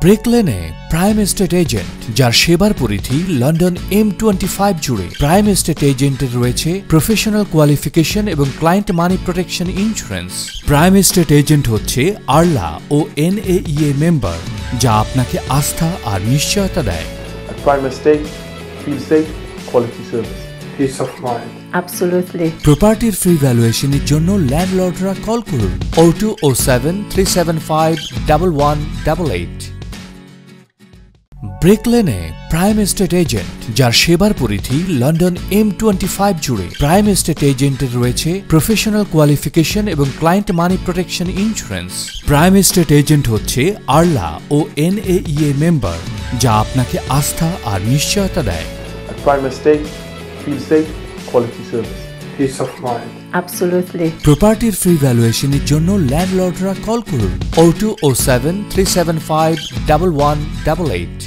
ব্রেক লেনে প্রাইম এস্টেট এজেন্ট যার সেবার পরিধি লন্ডন এম টোয়েন্টি ফাইভ জুড়ে প্রাইম এস্টেট এজেন্টের রয়েছে প্রফেশনাল কোয়ালিফিকেশন এবং client money protection insurance prime estate agent হচ্ছে আরলা ও এন এ মেম্বার যা আপনাকে আস্থা আর নিশ্চয়তা দেয়। Prime Estate, feel safe, quality service. Peace of mind. Absolutely. প্রপার্টির ফ্রি ভ্যালুয়েশনের জন্য ল্যান্ডলর্ডরা কল করুন ও two oh seven three seven five double one double eight Brick লেনে প্রাইম এস্টেট এজেন্ট যার সেবার পরিধি লন্ডন এম টোয়েন্টি ফাইভ জুড়ে প্রাইম এস্টেট এজেন্টের রয়েছে প্রফেশনাল কোয়ালিফিকেশন এবং client money protection insurance prime estate agent হচ্ছে আরলা ও এনএইএ মেম্বার যা আপনাকে আস্থা আর নিশ্চয়তা দেয় feel safe, quality service. Peace of mind. Absolutely. প্রপার্টির ফ্রি ভ্যালুয়েশনের জন্য ল্যান্ডলর্ডরা কল করুন o two o seven three seven five double one double eight